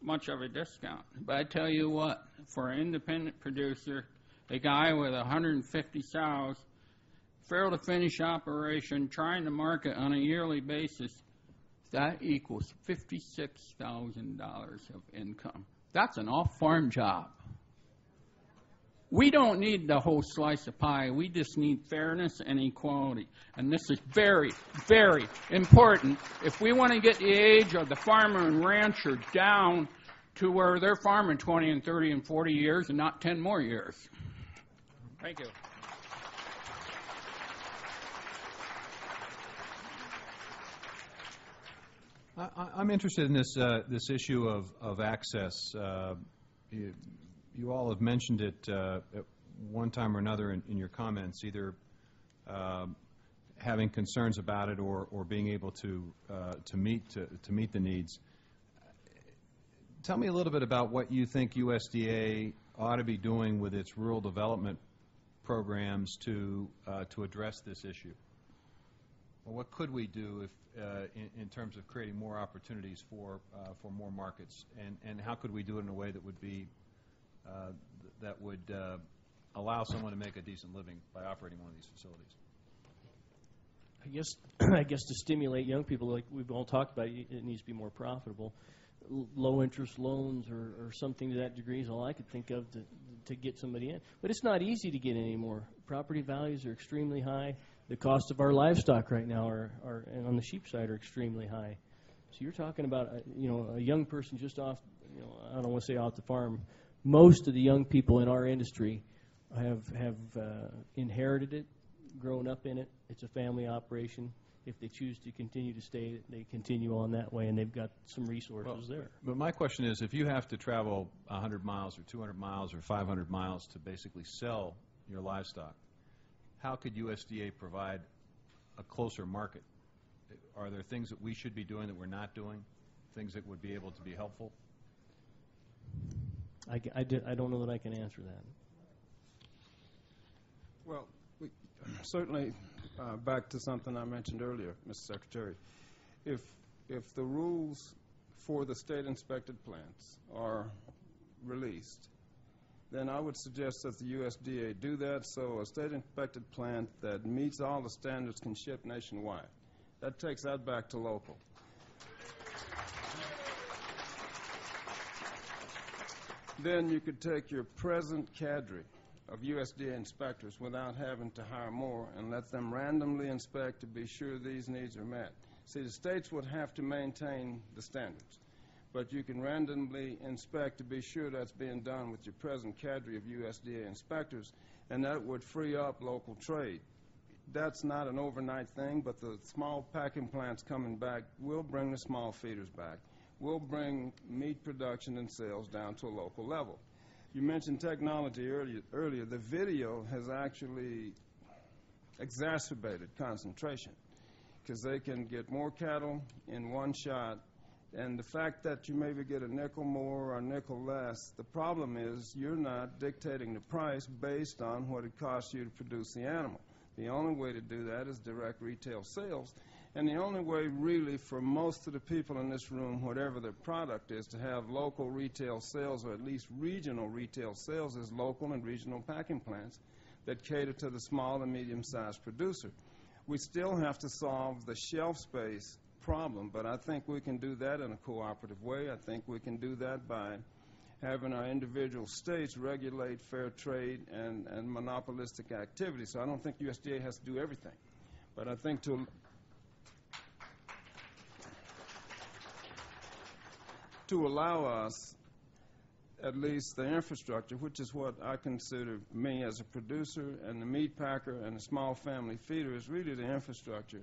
much of a discount. But I tell you what, for an independent producer, a guy with 150 sows, farrow to finish operation, trying to market on a yearly basis, that equals $56,000 of income. That's an off farm job. We don't need the whole slice of pie. We just need fairness and equality. And this is very, very important if we want to get the age of the farmer and rancher down to where they're farming 20 and 30 and 40 years and not 10 more years. Thank you. I- I'm interested in this, uh, this issue of, of access. Uh, You you all have mentioned it uh, at one time or another in, in your comments, either um, having concerns about it or, or being able to, uh, to meet, to to meet the needs. Tell me a little bit about what you think USDA ought to be doing with its rural development programs to, uh, to address this issue. Or what could we do if, uh, in, in terms of creating more opportunities for, uh, for more markets? And, and how could we do it in a way that would be, uh, th- that would uh, allow someone to make a decent living by operating one of these facilities? I guess, I guess to stimulate young people, like we've all talked about, it needs to be more profitable. L- Low-interest loans or, or something to that degree is all I could think of to, to get somebody in. But it's not easy to get anymore. Property values are extremely high. The cost of our livestock right now are, are and on the sheep side are extremely high. So you're talking about, uh, you know, a young person just off, you know, I don't want to say off the farm. Most of the young people in our industry have have uh, inherited it, grown up in it. It's a family operation. If they choose to continue to stay, they continue on that way, and they've got some resources there. But my question is, if you have to travel 100 miles or 200 miles or 500 miles to basically sell your livestock, how could USDA provide a closer market? Are there things that we should be doing that we're not doing? Things that would be able to be helpful? I, I di- I don't know that I can answer that. Well, we, certainly, uh, back to something I mentioned earlier, Mr. Secretary. If, if the rules for the state-inspected plants are released, then I would suggest that the USDA do that so a state-inspected plant that meets all the standards can ship nationwide. That takes that back to local. Then you could take your present cadre of USDA inspectors without having to hire more and let them randomly inspect to be sure these needs are met. See, the states would have to maintain the standards, but you can randomly inspect to be sure that's being done with your present cadre of USDA inspectors, and that would free up local trade. That's not an overnight thing, but the small packing plants coming back will bring the small feeders back, will bring meat production and sales down to a local level. You mentioned technology earlier. earlier. The video has actually exacerbated concentration because they can get more cattle in one shot. And the fact that you maybe get a nickel more or a nickel less, the problem is you're not dictating the price based on what it costs you to produce the animal. The only way to do that is direct retail sales. And the only way, really, for most of the people in this room, whatever their product is, to have local retail sales or at least regional retail sales is local and regional packing plants that cater to the small and medium sized producer. We still have to solve the shelf space problem, but I think we can do that in a cooperative way. I think we can do that by having our individual states regulate fair trade and, and monopolistic activity. So I don't think USDA has to do everything. But I think to to allow us at least the infrastructure, which is what I consider me as a producer and the meat packer and the small family feeder is really the infrastructure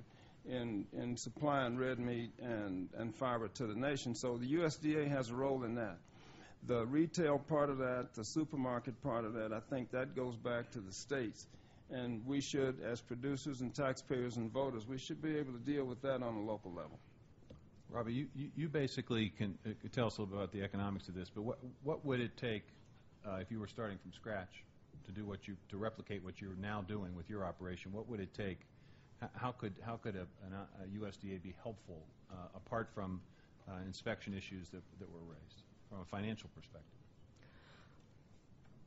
in, in supplying red meat and, and fiber to the nation. So the USDA has a role in that. The retail part of that, the supermarket part of that, I think that goes back to the states. And we should, as producers and taxpayers and voters, we should be able to deal with that on a local level. Robbie, you, you- you basically can, uh, tell us a little bit about the economics of this, but what, what would it take, uh, if you were starting from scratch, to do what you, to replicate what you're now doing with your operation? What would it take? How could, how could a, a USDA be helpful, uh, apart from uh, inspection issues that, that were raised, from a financial perspective?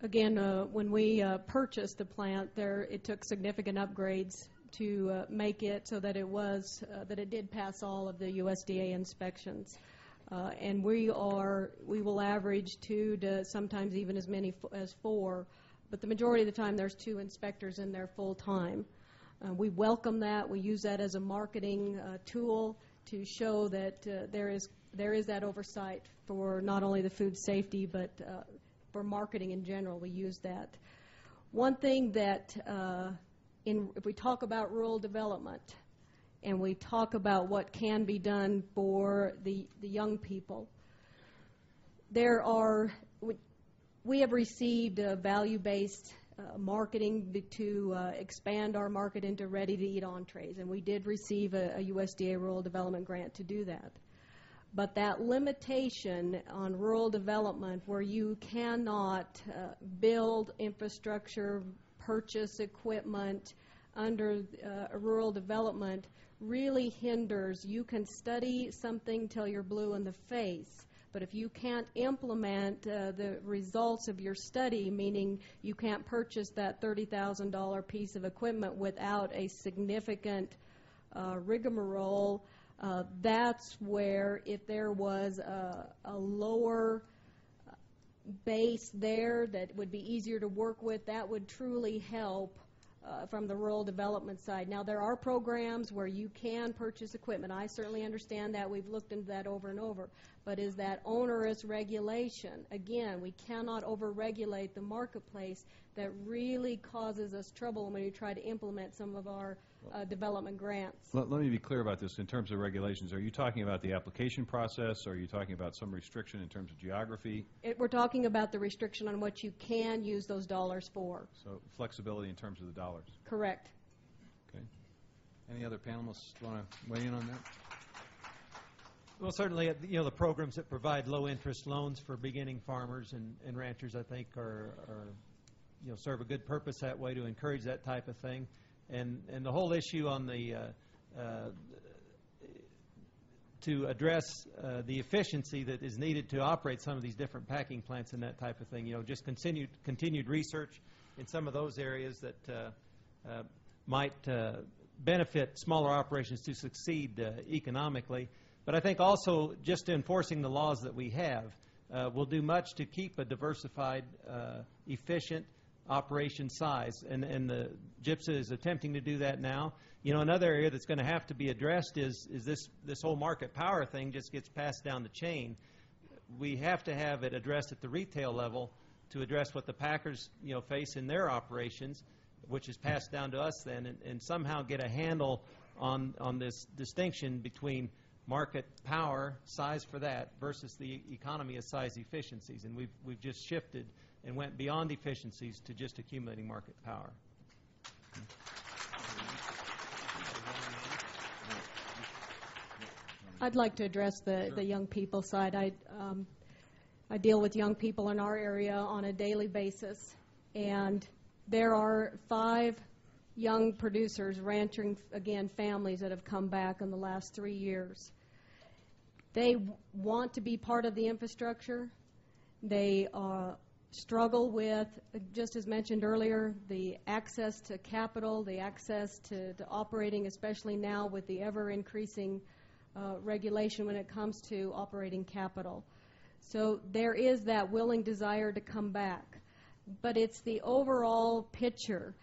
Again, uh, when we uh, purchased the plant, there, it took significant upgrades to uh, make it so that it was, uh, that it did pass all of the USDA inspections. And we are, we will average two to sometimes even as many as four, but the majority of the time, there's two inspectors in there full-time. Uh, We welcome that, we use that as a marketing uh, tool to show that uh, there is, there is that oversight for not only the food safety, but uh, for marketing in general, we use that. One thing that, uh, in, if we talk about rural development, and we talk about what can be done for the, the young people, there are, we, we have received uh, value-based uh, marketing to uh, expand our market into ready-to-eat entrees, and we did receive a, a USDA Rural Development grant to do that. But that limitation on rural development where you cannot uh, build infrastructure, purchase equipment under uh, rural development really hinders. You can study something till you're blue in the face, but if you can't implement uh, the results of your study, meaning you can't purchase that $30,000 piece of equipment without a significant uh, rigmarole, uh, that's where if there was a, a lower base there that would be easier to work with, that would truly help uh, from the rural development side. Now, there are programs where you can purchase equipment. I certainly understand that. We've looked into that over and over. But is that onerous regulation? Again, we cannot overregulate the marketplace that really causes us trouble when we try to implement some of our uh, development grants. Let, let me be clear about this in terms of regulations. Are you talking about the application process? Or are you talking about some restriction in terms of geography? It, we're talking about the restriction on what you can use those dollars for. So flexibility in terms of the dollars. Correct. Okay. Any other panelists want to weigh in on that? Well, certainly, uh, you know, the programs that provide low-interest loans for beginning farmers and, and ranchers, I think, are, are, you know, serve a good purpose that way to encourage that type of thing. And, and the whole issue on the, uh, uh, to address uh, the efficiency that is needed to operate some of these different packing plants and that type of thing, you know, just continued, continued research in some of those areas that uh, uh, might uh, benefit smaller operations to succeed economically. But I think also just enforcing the laws that we have will do much to keep a diversified, efficient operation size. And, and the GIPSA is attempting to do that now. You know, another area that's going to have to be addressed is, is this, this whole market power thing just gets passed down the chain. We have to have it addressed at the retail level to address what the packers, you know, face in their operations, which is passed down to us then, and, and somehow get a handle on, on this distinction between market power, size for that, versus the economy of size efficiencies. And we've, we've just shifted and went beyond efficiencies to just accumulating market power. I'd like to address the, the young people side. I, um, I deal with young people in our area on a daily basis, and there are five young producers, ranching, again, families that have come back in the last three years. They w- want to be part of the infrastructure. They uh, struggle with, just as mentioned earlier, the access to capital, the access to, to operating, especially now with the ever increasing uh, regulation when it comes to operating capital. So there is that willing desire to come back. But it's the overall picture.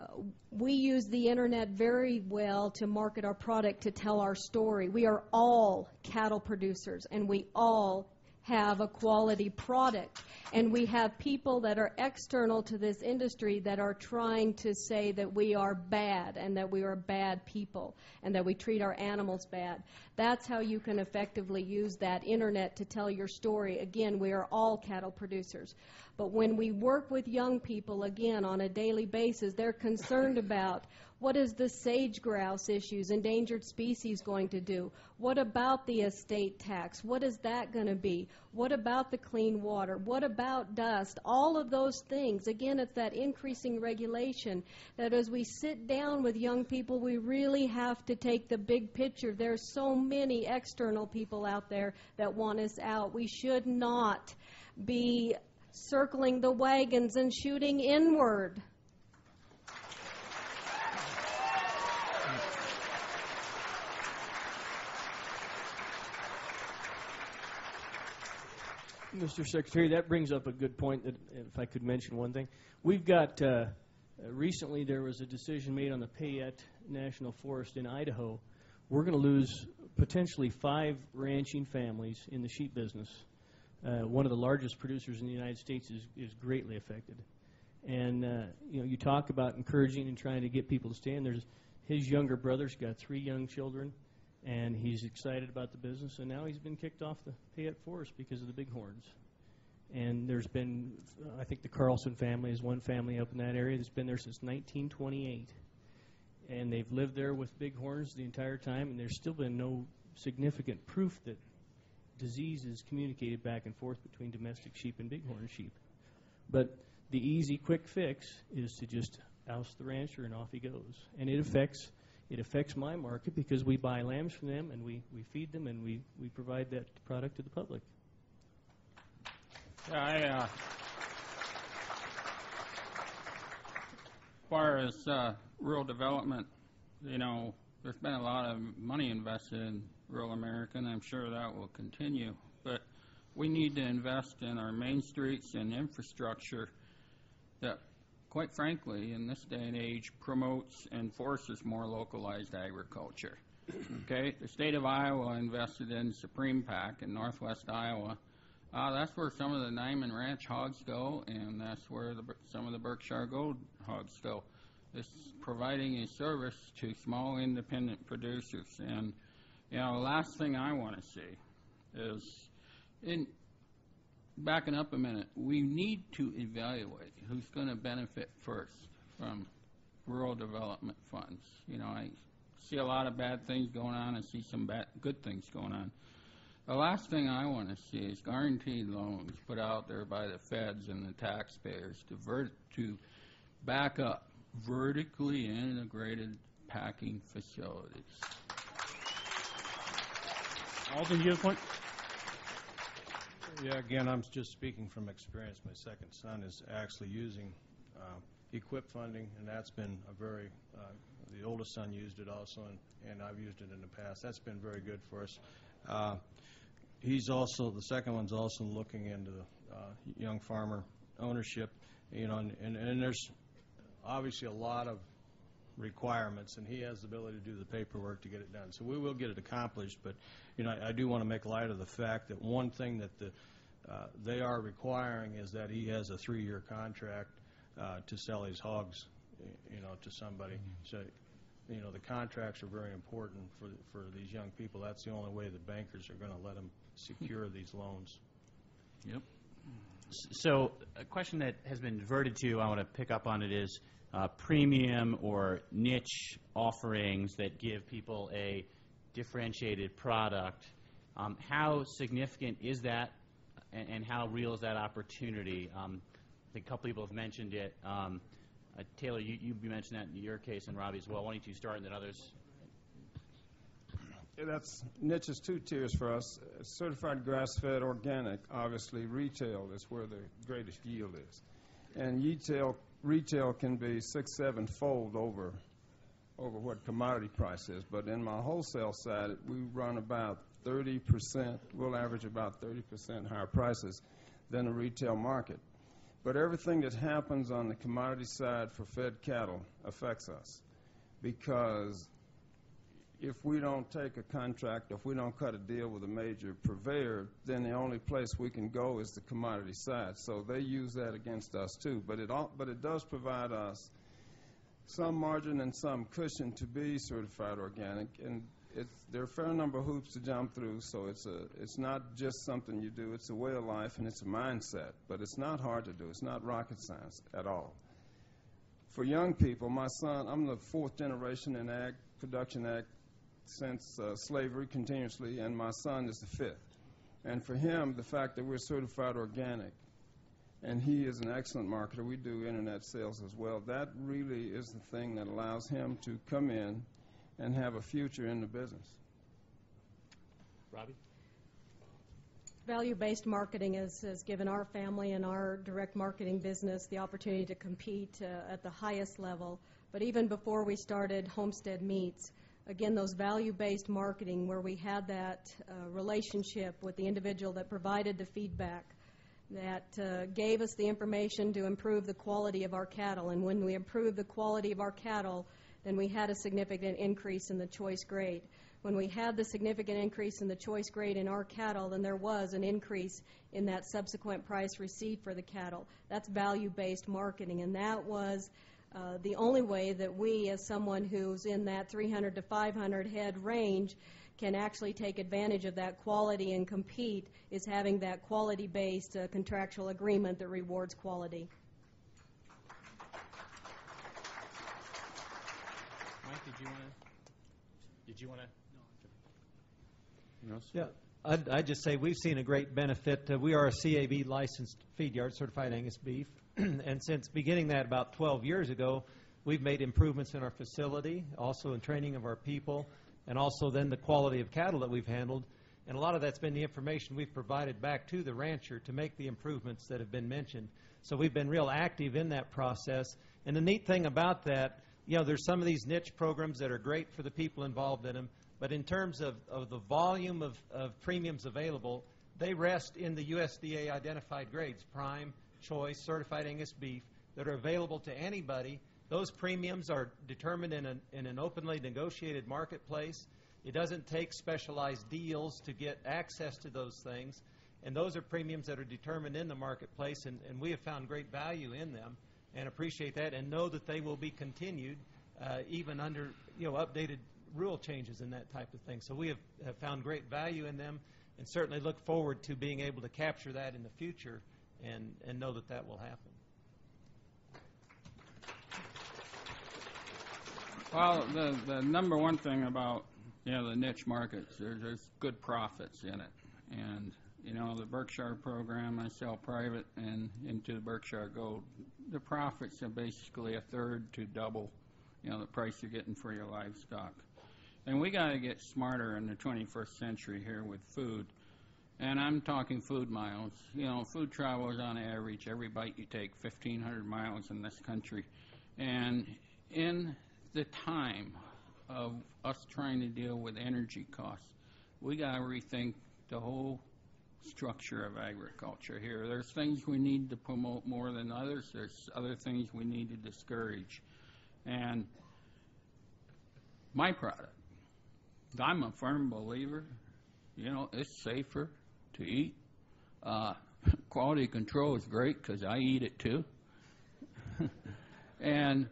Uh, we use the internet very well to market our product, to tell our story. We are all cattle producers, and we all have a quality product. And we have people that are external to this industry that are trying to say that we are bad and that we are bad people and that we treat our animals bad. That's how you can effectively use that internet to tell your story. Again, we are all cattle producers. But when we work with young people, again, on a daily basis, they're concerned about what is the sage grouse issues, endangered species going to do? What about the estate tax? What is that going to be? What about the clean water? What about dust? All of those things. Again, it's that increasing regulation that as we sit down with young people, we really have to take the big picture. There's so many external people out there that want us out. We should not be circling the wagons and shooting inward. Mr. Secretary, that brings up a good point. That if I could mention one thing, we've got uh, recently there was a decision made on the Payette National Forest in Idaho. We're going to lose potentially five ranching families in the sheep business. Uh, one of the largest producers in the United States is, is greatly affected. And uh, you know, you talk about encouraging and trying to get people to stay. And there's his younger brother's got three young children and he's excited about the business. And now he's been kicked off the Payette Forest because of the bighorns. And there's been, I think the Carlson family is one family up in that area that's been there since 1928, and they've lived there with bighorns the entire time. And there's still been no significant proof that disease is communicated back and forth between domestic sheep and bighorn sheep. But the easy, quick fix is to just oust the rancher and off he goes. And it affects it affects my market because we buy lambs from them and we, we feed them and we, we provide that product to the public. Yeah, I, uh, as far as uh, rural development, you know, there's been a lot of money invested in rural America, and I'm sure that will continue. But we need to invest in our main streets and infrastructure that quite frankly, in this day and age, promotes and forces more localized agriculture. Okay, the state of Iowa invested in Sioux-Preme Pack in northwest Iowa. Uh, that's where some of the Niman Ranch hogs go, and that's where the, some of the Berkshire Gold hogs go. It's providing a service to small independent producers. And, you know, the last thing I want to see is, in backing up a minute, we need to evaluate who's going to benefit first from rural development funds. You know, I see a lot of bad things going on. I see some bad, good things going on. The last thing I want to see is guaranteed loans put out there by the feds and the taxpayers to to back up vertically integrated packing facilities. Alden, do you have a point? Yeah, again, I'm just speaking from experience. My second son is actually using uh, EQIP funding, and that's been a very, uh, the oldest son used it also, and- and I've used it in the past. That's been very good for us. Uh, He's also, the second one's also looking into uh, young farmer ownership, you know, and- and and there's obviously a lot of requirements, and he has the ability to do the paperwork to get it done. So we will get it accomplished, but, you know, I I do want to make light of the fact that one thing that the, they are requiring is that he has a three-year contract uh, to sell his hogs, you know, to somebody. So, you know, the contracts are very important for, for these young people. That's the only way the bankers are going to let them secure these loans. Yep. So, a question that has been diverted to, I want to pick up on it, is uh, premium or niche offerings that give people a differentiated product. Um, How significant is that, and and how real is that opportunity? Um, I think a couple people have mentioned it. Um, uh, Taylor, you you mentioned that in your case, and Robbie as well. Why don't you start, and then others? Yeah, That's, niches two tiers for us. Uh, Certified grass-fed organic, obviously retail is where the greatest yield is. And retail, retail can be six, seven-fold over, over what commodity price is. But in my wholesale side, we run about thirty percent, we'll average about thirty percent higher prices than the retail market. But everything that happens on the commodity side for fed cattle affects us because if we don't take a contract, if we don't cut a deal with a major purveyor, then the only place we can go is the commodity side. So they use that against us too. But it all, but it does provide us some margin and some cushion to be certified organic, and it's, there are a fair number of hoops to jump through. So it's a it's not just something you do; it's a way of life and it's a mindset. But it's not hard to do. It's not rocket science at all. For young people, my son, I'm the fourth generation in ag production ag since uh, slavery continuously, and my son is the fifth. And for him, the fact that we're certified organic, and he is an excellent marketer, we do internet sales as well, that really is the thing that allows him to come in and have a future in the business. Robbie? Value-based marketing has, has given our family and our direct marketing business the opportunity to compete uh, at the highest level. But even before we started Homestead Meats, again, those value-based marketing where we had that uh, relationship with the individual that provided the feedback, that uh, gave us the information to improve the quality of our cattle. And when we improved the quality of our cattle, then we had a significant increase in the choice grade. When we had the significant increase in the choice grade in our cattle, then there was an increase in that subsequent price received for the cattle. That's value-based marketing, and that was uh, the only way that we, as someone who's in that 300 to 500 head range, can actually take advantage of that quality and compete is having that quality-based uh, contractual agreement that rewards quality. Mike, did you want to? Did you want to? Yeah, I'd, I'd just say we've seen a great benefit. Uh, we are a CAB licensed feed yard, certified Angus beef, and since beginning that about 12 years ago, we've made improvements in our facility, also in training of our people, and also then the quality of cattle that we've handled. And a lot of that's been the information we've provided back to the rancher to make the improvements that have been mentioned. So we've been real active in that process. And the neat thing about that, you know, there's some of these niche programs that are great for the people involved in them, but in terms of, of the volume of, of premiums available, they rest in the USDA identified grades, prime, choice, certified Angus beef. that are available to anybody. Those premiums are determined in an, in an openly negotiated marketplace. It doesn't take specialized deals to get access to those things. And those are premiums that are determined in the marketplace, and, and we have found great value in them and appreciate that and know that they will be continued uh, even under, you know, updated rule changes and that type of thing. So we have, have found great value in them and certainly look forward to being able to capture that in the future and, and know that that will happen. Well, the, the number one thing about, you know, the niche markets, there's, there's good profits in it. And, you know, the Berkshire program, I sell private and into the Berkshire Gold. The profits are basically a third to double, you know, the price you're getting for your livestock. And we got to get smarter in the 21st century here with food. And I'm talking food miles. You know, food travels on average, every bite you take, 1,500 miles in this country. And in the time of us trying to deal with energy costs, we got to rethink the whole structure of agriculture here. There's things we need to promote more than others. There's other things we need to discourage. And my product, I'm a firm believer, you know, it's safer to eat. Uh, quality control is great because I eat it too. and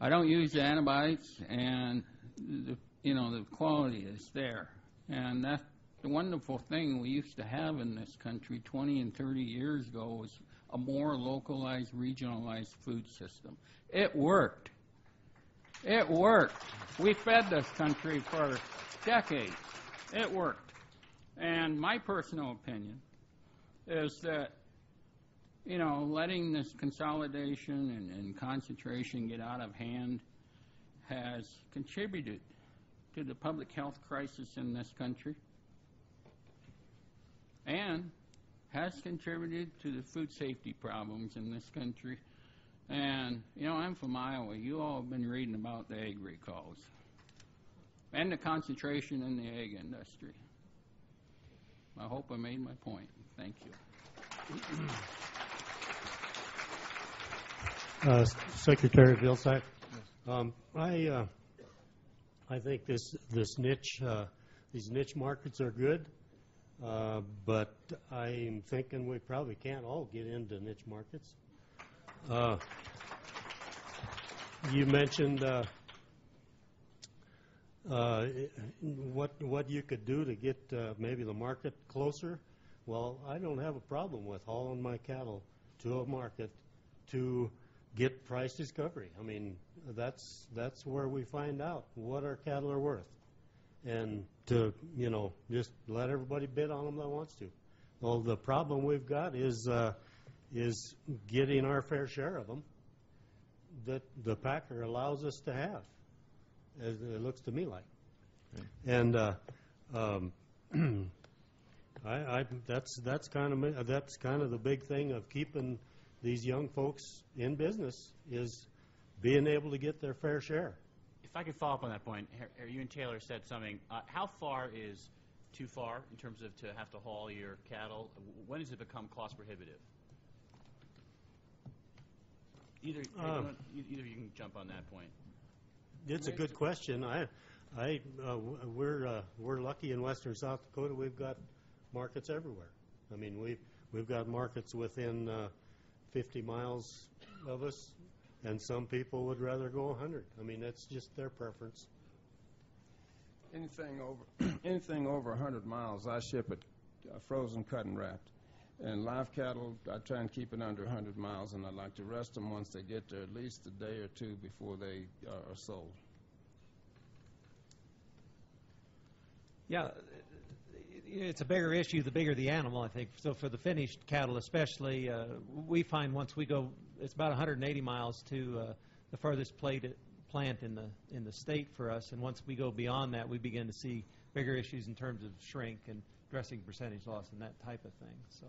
I don't use antibiotics, and the, you know the quality is there. And that's the wonderful thing we used to have in this country 20 and 30 years ago was a more localized, regionalized food system. It worked. It worked. We fed this country for decades. It worked. And my personal opinion is that, you know, letting this consolidation and, and concentration get out of hand has contributed to the public health crisis in this country and has contributed to the food safety problems in this country. And, you know, I'm from Iowa. You all have been reading about the egg recalls and the concentration in the egg industry. I hope I made my point. Thank you. Uh, Secretary Vilsack, um, I, uh, I think this, this niche, uh, these niche markets are good, uh, but I'm thinking we probably can't all get into niche markets. Uh, You mentioned uh, uh, what, what you could do to get uh, maybe the market closer. Well, I don't have a problem with hauling my cattle to a market to get price discovery. I mean, that's, that's where we find out what our cattle are worth. And to, you know, just let everybody bid on them that wants to. Well, the problem we've got is, uh, is getting our fair share of them that the Packer allows us to have, as it looks to me like. And, uh, um, I, I, that's, that's kind of, ma- that's kind of the big thing of keeping these young folks in business is being able to get their fair share. If I could follow up on that point, you and Taylor said something. Uh, how far is too far in terms of to have to haul your cattle? When does it become cost prohibitive? Either, Um, either you can jump on that point. It's a good question. I, I, uh, we're, uh, we're lucky in western South Dakota, we've got markets everywhere. I mean, we've, we've got markets within, uh, fifty miles of us, and some people would rather go hundred. I mean, that's just their preference. Anything over, anything over 100 miles, I ship it uh, frozen, cut, and wrapped. And live cattle, I try and keep it under 100 miles, and I like to rest them once they get there, at least a day or two before they uh, are sold. Yeah, it's a bigger issue the bigger the animal, I think. So for the finished cattle especially, uh, we find once we go, it's about 180 miles to uh, the furthest plate, plant in the, in the state for us. And once we go beyond that, we begin to see bigger issues in terms of shrink and dressing percentage loss and that type of thing. So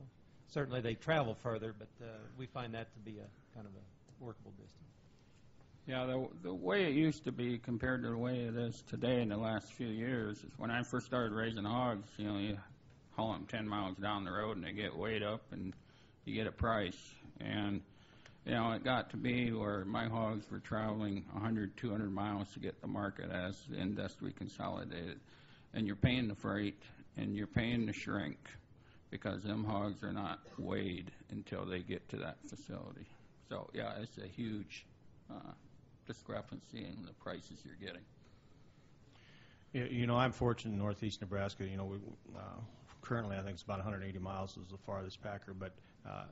certainly they travel further, but uh, we find that to be a kind of a workable distance. Yeah, the, the way it used to be compared to the way it is today in the last few years is when I first started raising hogs, you know, you haul them 10 miles down the road and they get weighed up and you get a price. And you know, it got to be where my hogs were traveling 100, 200 miles to get to market as the industry consolidated. And you're paying the freight, and you're paying the shrink, because them hogs are not weighed until they get to that facility. So, yeah, it's a huge uh, discrepancy in the prices you're getting. You- know, I'm fortunate in northeast Nebraska, you know, we, uh, currently, I think it's about 180 miles is the farthest packer, but uh,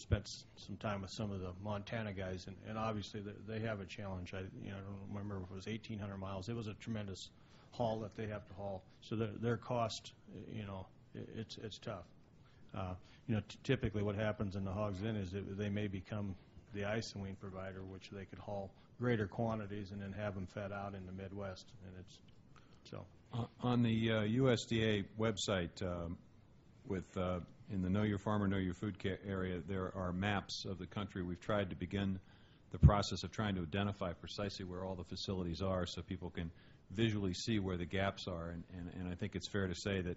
spent some time with some of the Montana guys, and and obviously, they- have a challenge. I, you know, I don't remember if it was 1,800 miles. It was a tremendous haul that they have to haul. So their, their cost, you know, it's, it's tough. Uh, You know, t- typically, what happens in the hogs then is that they may become the iso-wean provider, which they could haul greater quantities and then have them fed out in the Midwest, and it's, so. On the uh, USDA website, um, with, uh, in the Know Your Farmer, Know Your Food area, there are maps of the country. We've tried to begin the process of trying to identify precisely where all the facilities are so people can visually see where the gaps are. And- And and I think it's fair to say that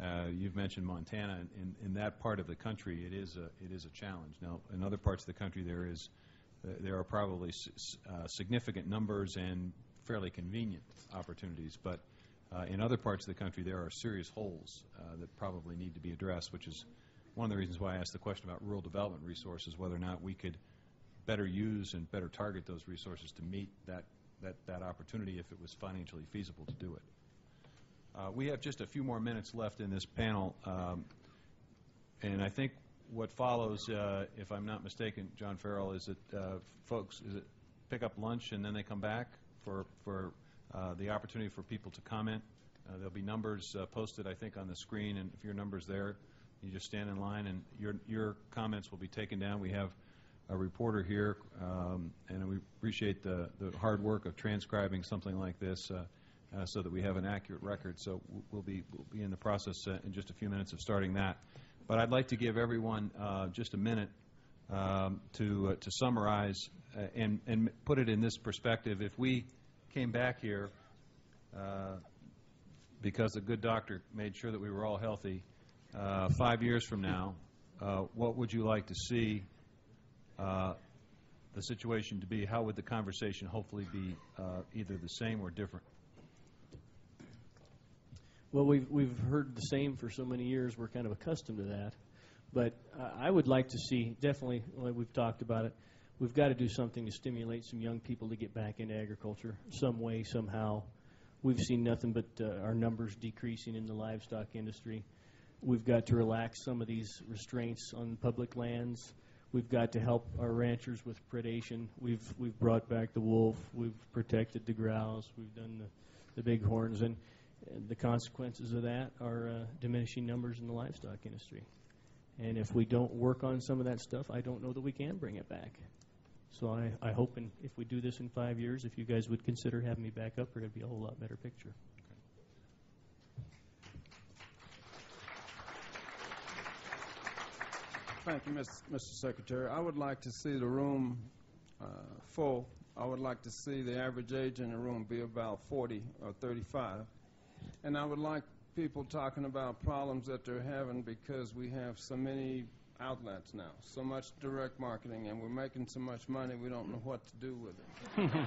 uh, you've mentioned Montana. In in that part of the country, it is a it is a challenge. Now, in other parts of the country, there is, there are probably uh, significant numbers and fairly convenient opportunities. But uh, in other parts of the country, there are serious holes uh, that probably need to be addressed, which is one of the reasons why I asked the question about rural development resources, whether or not we could better use and better target those resources to meet that, that, that opportunity if it was financially feasible to do it. Uh, We have just a few more minutes left in this panel, um, and I think what follows, uh, if I'm not mistaken, John Farrell, is that uh, folks, is it pick up lunch and then they come back for, for uh, the opportunity for people to comment? Uh, There'll be numbers uh, posted, I think, on the screen, and if your number's there, you just stand in line, and your, your comments will be taken down. We have a reporter here, um, and we appreciate the, the hard work of transcribing something like this uh, uh, so that we have an accurate record. So we'll be, we'll be in the process uh, in just a few minutes of starting that. But I'd like to give everyone uh, just a minute um, to, uh, to summarize uh, and, and put it in this perspective. If we came back here uh, because a good doctor made sure that we were all healthy, uh, five years from now, uh, what would you like to see uh, the situation to be? How would the conversation hopefully be uh, either the same or different? Well, we've, we've heard the same for so many years, we're kind of accustomed to that. But uh, I would like to see, definitely, we've talked about it, we've got to do something to stimulate some young people to get back into agriculture some way, somehow. We've seen nothing but uh, our numbers decreasing in the livestock industry. We've got to relax some of these restraints on public lands. We've got to help our ranchers with predation. We've we've brought back the wolf. We've protected the grouse. We've done the, the bighorns, and, and the consequences of that are uh, diminishing numbers in the livestock industry. And if we don't work on some of that stuff, I don't know that we can bring it back. So I, I hope, and if we do this in five years, if you guys would consider having me back up, it'd be a whole lot better picture. Thank you, Mr. Mr. Secretary. I would like to see the room uh, full. I would like to see the average age in the room be about 40 or 35. And I would like people talking about problems that they're having because we have so many outlets now, so much direct marketing, and we're making so much money we don't know what to do with it.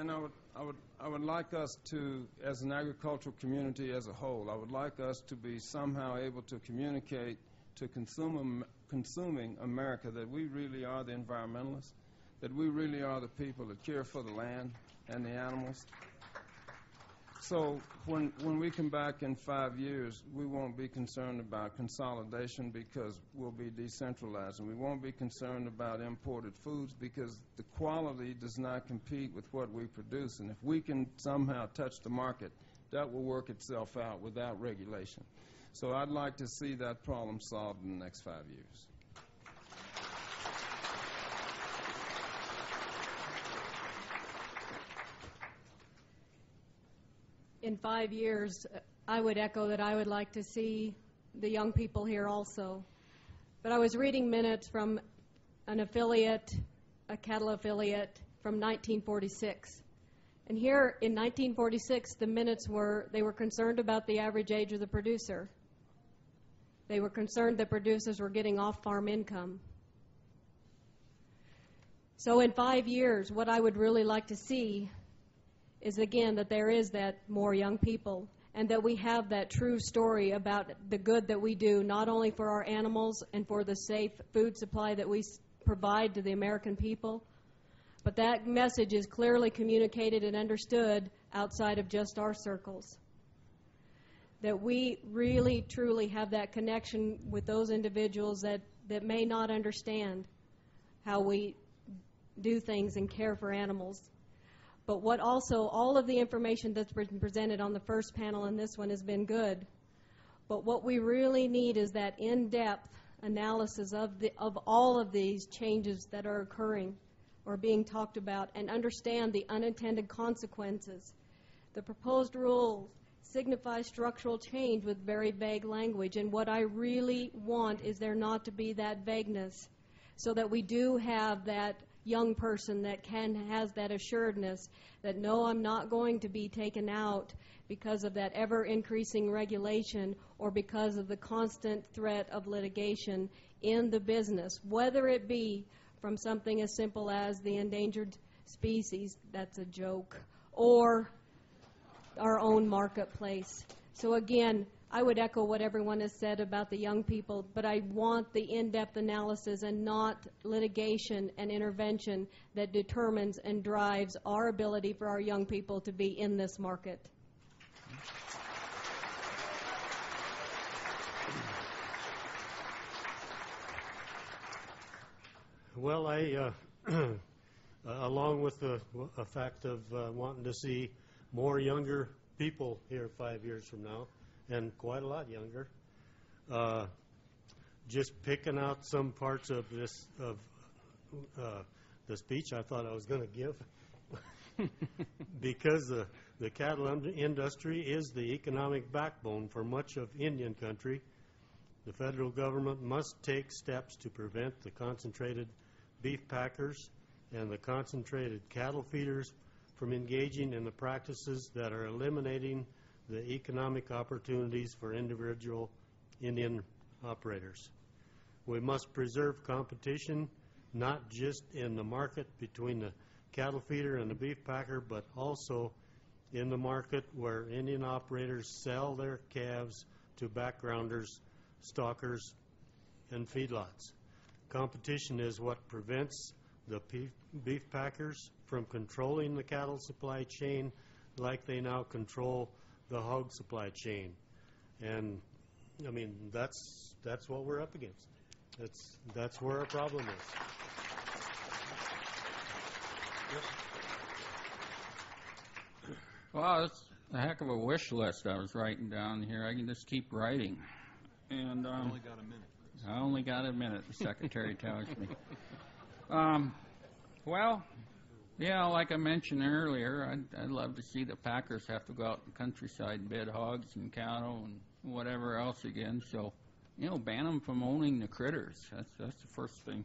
And I would, I would, I would like us to, as an agricultural community as a whole, I would like us to be somehow able to communicate to consumer, um, consuming America that we really are the environmentalists, that we really are the people that care for the land and the animals. So when, when we come back in five years, we won't be concerned about consolidation because we'll be decentralized. And we won't be concerned about imported foods because the quality does not compete with what we produce. And if we can somehow touch the market, that will work itself out without regulation. So I'd like to see that problem solved in the next five years. In five years, I would echo that I would like to see the young people here also. But I was reading minutes from an affiliate, a cattle affiliate from 1946. And here in 1946, the minutes were, they were concerned about the average age of the producer. They were concerned that producers were getting off-farm income. So in five years, what I would really like to see is again that there is that more young people and that we have that true story about the good that we do not only for our animals and for the safe food supply that we provide to the American people, but that message is clearly communicated and understood outside of just our circles. That we really, truly have that connection with those individuals that, that may not understand how we do things and care for animals. But what also, all of the information that's been presented on the first panel and this one has been good. But what we really need is that in-depth analysis of, the, of all of these changes that are occurring or being talked about and understand the unintended consequences. The proposed rules signify structural change with very vague language, and what I really want is there not to be that vagueness so that we do have that young person that can has that assuredness that no I'm not going to be taken out because of that ever increasing regulation or because of the constant threat of litigation in the business whether it be from something as simple as the endangered species that's a joke or our own marketplace. So again, I would echo what everyone has said about the young people, but I want the in-depth analysis and not litigation and intervention that determines and drives our ability for our young people to be in this market. Well, I, uh, along with the fact of uh, wanting to see more younger people here five years from now, and quite a lot younger, uh, just picking out some parts of this, of uh, the speech I thought I was going to give. because the, the cattle industry is the economic backbone for much of Indian country, the federal government must take steps to prevent the concentrated beef packers and the concentrated cattle feeders from engaging in the practices that are eliminating the economic opportunities for individual Indian operators. We must preserve competition, not just in the market between the cattle feeder and the beef packer, but also in the market where Indian operators sell their calves to backgrounders, stockers, and feedlots. Competition is what prevents the beef, packers from controlling the cattle supply chain like they now control the hog supply chain. And, I mean, that's, that's what we're up against. That's, that's where our problem is. Well, it's a heck of a wish list I was writing down here. I can just keep writing. And um, Only got a minute. I only got a minute, the secretary tells me. Um, well, yeah, like I mentioned earlier, I'd, I'd love to see the Packers have to go out in the countryside and bid hogs and cattle and whatever else again. So, you know, ban them from owning the critters. That's that's the first thing.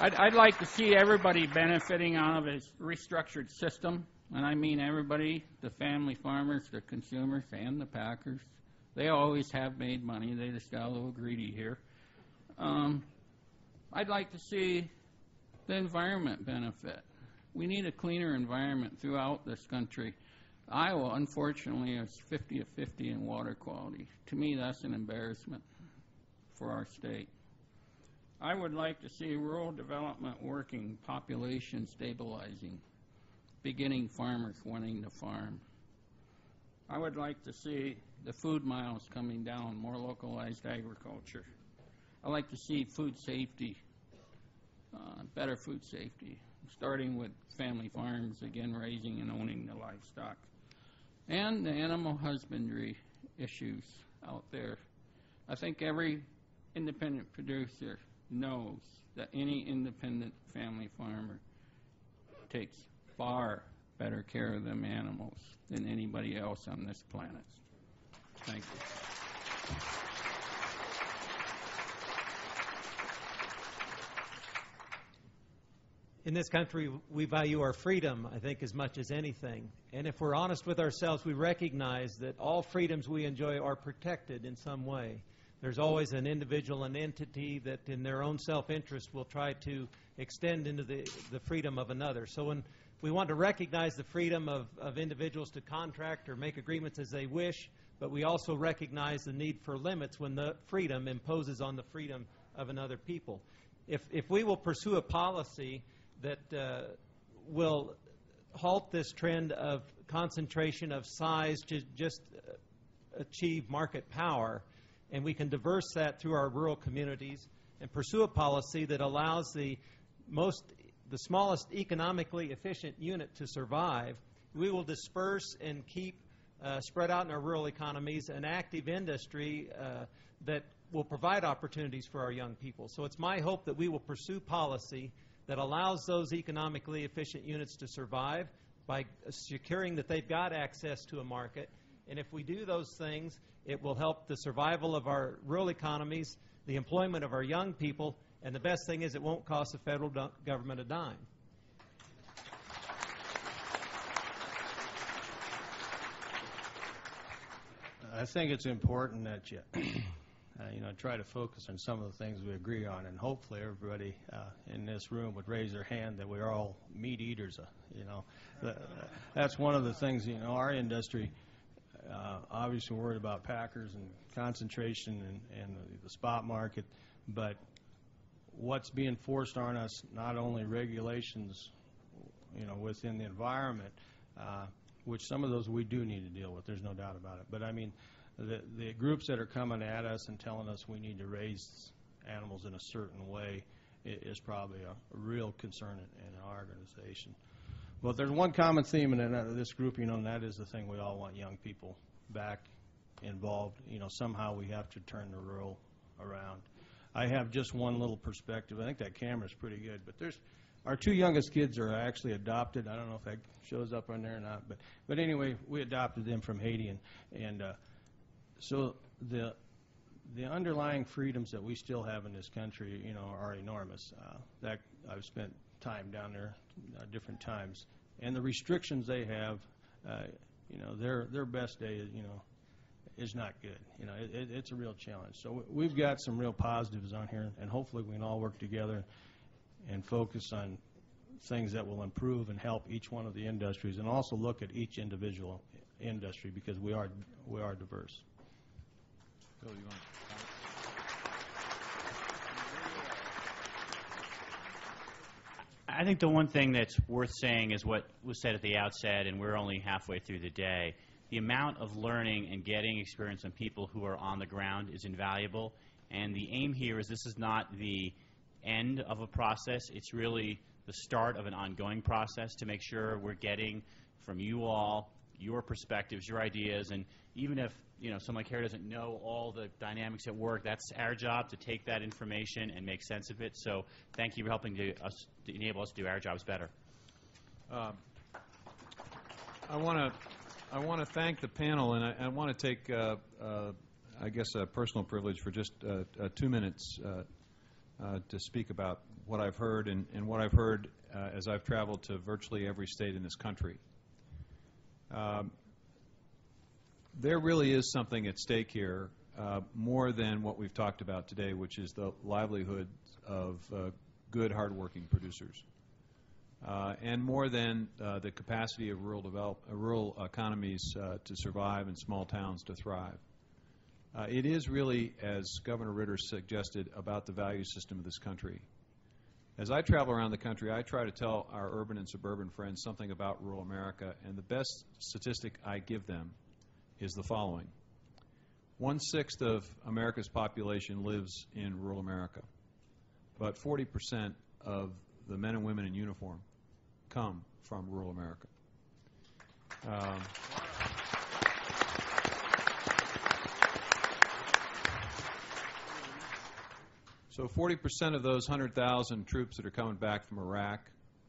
I'd, I'd like to see everybody benefiting out of a restructured system, and I mean everybody, the family farmers, the consumers, and the packers. They always have made money. They just got a little greedy here. Um, I'd like to see the environment benefit. We need a cleaner environment throughout this country. Iowa, unfortunately, is 50 to 50 in water quality. To me, that's an embarrassment for our state. I would like to see rural development working, population stabilizing, beginning farmers wanting to farm. I would like to see the food miles coming down, more localized agriculture. I like to see food safety, uh, better food safety, starting with family farms, again, raising and owning the livestock. And the animal husbandry issues out there. I think every independent producer knows that any independent family farmer takes far better care of them animals than anybody else on this planet. Thank you. In this country, we value our freedom, I think, as much as anything. And if we're honest with ourselves, we recognize that all freedoms we enjoy are protected in some way. There's always an individual, an entity that, in their own self interest, will try to extend into the, the freedom of another. So when we want to recognize the freedom of, of individuals to contract or make agreements as they wish, but we also recognize the need for limits when the freedom imposes on the freedom of another people. If, if we will pursue a policy that uh, will halt this trend of concentration of size to just uh, achieve market power, and we can diverse that through our rural communities and pursue a policy that allows the most the smallest economically efficient unit to survive, we will disperse and keep uh, spread out in our rural economies an active industry uh, that will provide opportunities for our young people. So it's my hope that we will pursue policy that allows those economically efficient units to survive by securing that they've got access to a market. And if we do those things, it will help the survival of our rural economies, the employment of our young people, and the best thing is it won't cost the federal government a dime. I think it's important that you, you know, try to focus on some of the things we agree on, and hopefully everybody uh, in this room would raise their hand that we're all meat eaters. Uh, you know, that's one of the things. You know, our industry, uh, obviously, worried about packers and concentration and, and the spot market, but what's being forced on us, not only regulations, you know, within the environment, uh, which some of those we do need to deal with, there's no doubt about it. But I mean, the, the groups that are coming at us and telling us we need to raise animals in a certain way is probably a, real concern in, in our organization. But there's one common theme in that- this group, you know, and that is the thing we all want young people back involved. You know, somehow we have to turn the rural around. I have just one little perspective. I think that camera's pretty good, but there's our two youngest kids are actually adopted. I don't know if that shows up on there or not, but but anyway, we adopted them from Haiti, and and uh, so the the underlying freedoms that we still have in this country, you know, are enormous. Uh, that I've spent time down there uh, different times, and the restrictions they have, uh, you know, their their best day, is, you know, is not good. You know, it, it, it's a real challenge. So we- we've got some real positives on here, and hopefully we can all work together and focus on things that will improve and help each one of the industries, and also look at each individual industry because we are we are diverse. You want I think the one thing that's worth saying is what was said at the outset, and we're only halfway through the day. The amount of learning and getting experience from people who are on the ground is invaluable. And the aim here is this is not the end of a process, it's really the start of an ongoing process to make sure we're getting from you all your perspectives, your ideas, and even if you know someone like Harry doesn't know all the dynamics at work, that's our job to take that information and make sense of it. So thank you for helping to us to enable us to do our jobs better. I want to, I want to thank the panel, and I, I want to take, uh, uh, I guess, a personal privilege for just uh, uh, two minutes uh, to speak about what I've heard and, and what I've heard as I've traveled to virtually every state in this country. Um, there really is something at stake here, uh, more than what we've talked about today, which is the livelihood of uh, good, hardworking producers uh, and more than uh, the capacity of rural, develop, uh, rural economies uh, to survive and small towns to thrive. It is really, as Governor Ritter suggested, about the value system of this country. As I travel around the country, I try to tell our urban and suburban friends something about rural America, and the best statistic I give them is the following. One sixth of America's population lives in rural America, but 40% of the men and women in uniform come from rural America. Um, so 40% of those 100,000 troops that are coming back from Iraq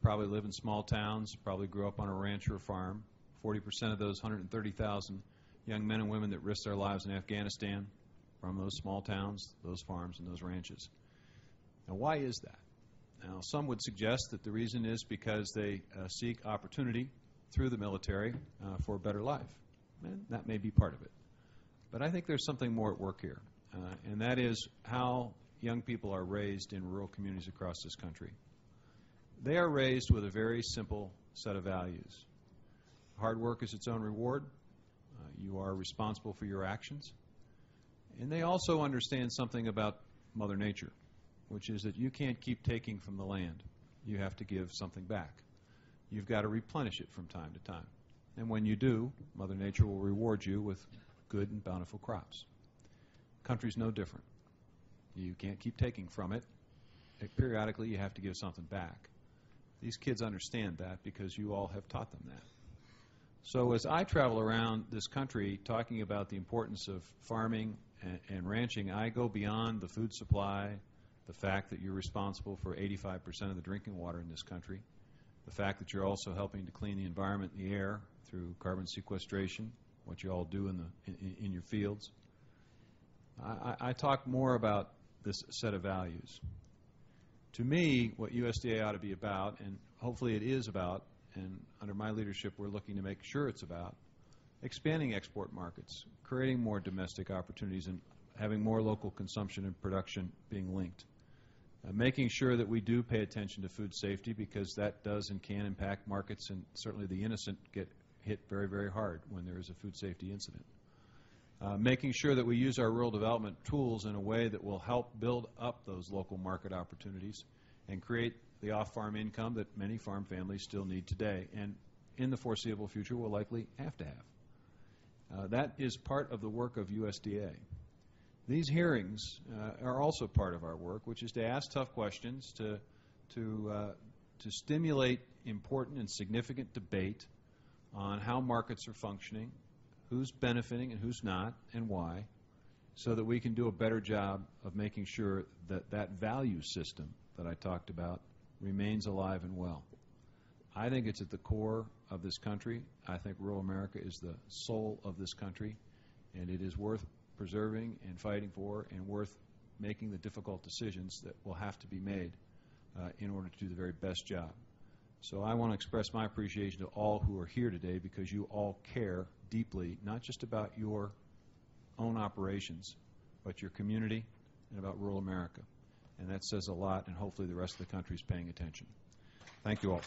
probably live in small towns, probably grew up on a ranch or a farm. 40% of those 130,000 young men and women that risked their lives in Afghanistan from those small towns, those farms, and those ranches. Now, why is that? Now, some would suggest that the reason is because they uh, seek opportunity through the military uh, for a better life. And that may be part of it. But I think there's something more at work here, uh, and that is how young people are raised in rural communities across this country. They are raised with a very simple set of values. Hard work is its own reward. You are responsible for your actions. And they also understand something about Mother Nature, which is that you can't keep taking from the land. You have to give something back. You've got to replenish it from time to time. And when you do, Mother Nature will reward you with good and bountiful crops. Country's no different. You can't keep taking from it. Periodically, you have to give something back. These kids understand that because you all have taught them that. So as I travel around this country talking about the importance of farming and, and ranching, I go beyond the food supply, the fact that you're responsible for 85% of the drinking water in this country, the fact that you're also helping to clean the environment and the air through carbon sequestration, what you all do in, the, in, in your fields. I, I, I talk more about this set of values. To me, what USDA ought to be about, and hopefully it is about, and under my leadership we're looking to make sure it's about, expanding export markets, creating more domestic opportunities, and having more local consumption and production being linked. Uh, making sure that we do pay attention to food safety because that does and can impact markets, and certainly the innocent get hit very, very hard when there is a food safety incident. Uh, making sure that we use our rural development tools in a way that will help build up those local market opportunities and create the off-farm income that many farm families still need today and in the foreseeable future will likely have to have. Uh, that is part of the work of USDA. These hearings uh, are also part of our work, which is to ask tough questions, to, to, uh, to stimulate important and significant debate on how markets are functioning, who's benefiting and who's not, and why, so that we can do a better job of making sure that that value system that I talked about remains alive and well. I think it's at the core of this country. I think rural America is the soul of this country, and it is worth preserving and fighting for and worth making the difficult decisions that will have to be made uh, in order to do the very best job. So I want to express my appreciation to all who are here today because you all care deeply, not just about your own operations, but your community and about rural America. And that says a lot, and hopefully the rest of the country is paying attention. Thank you all.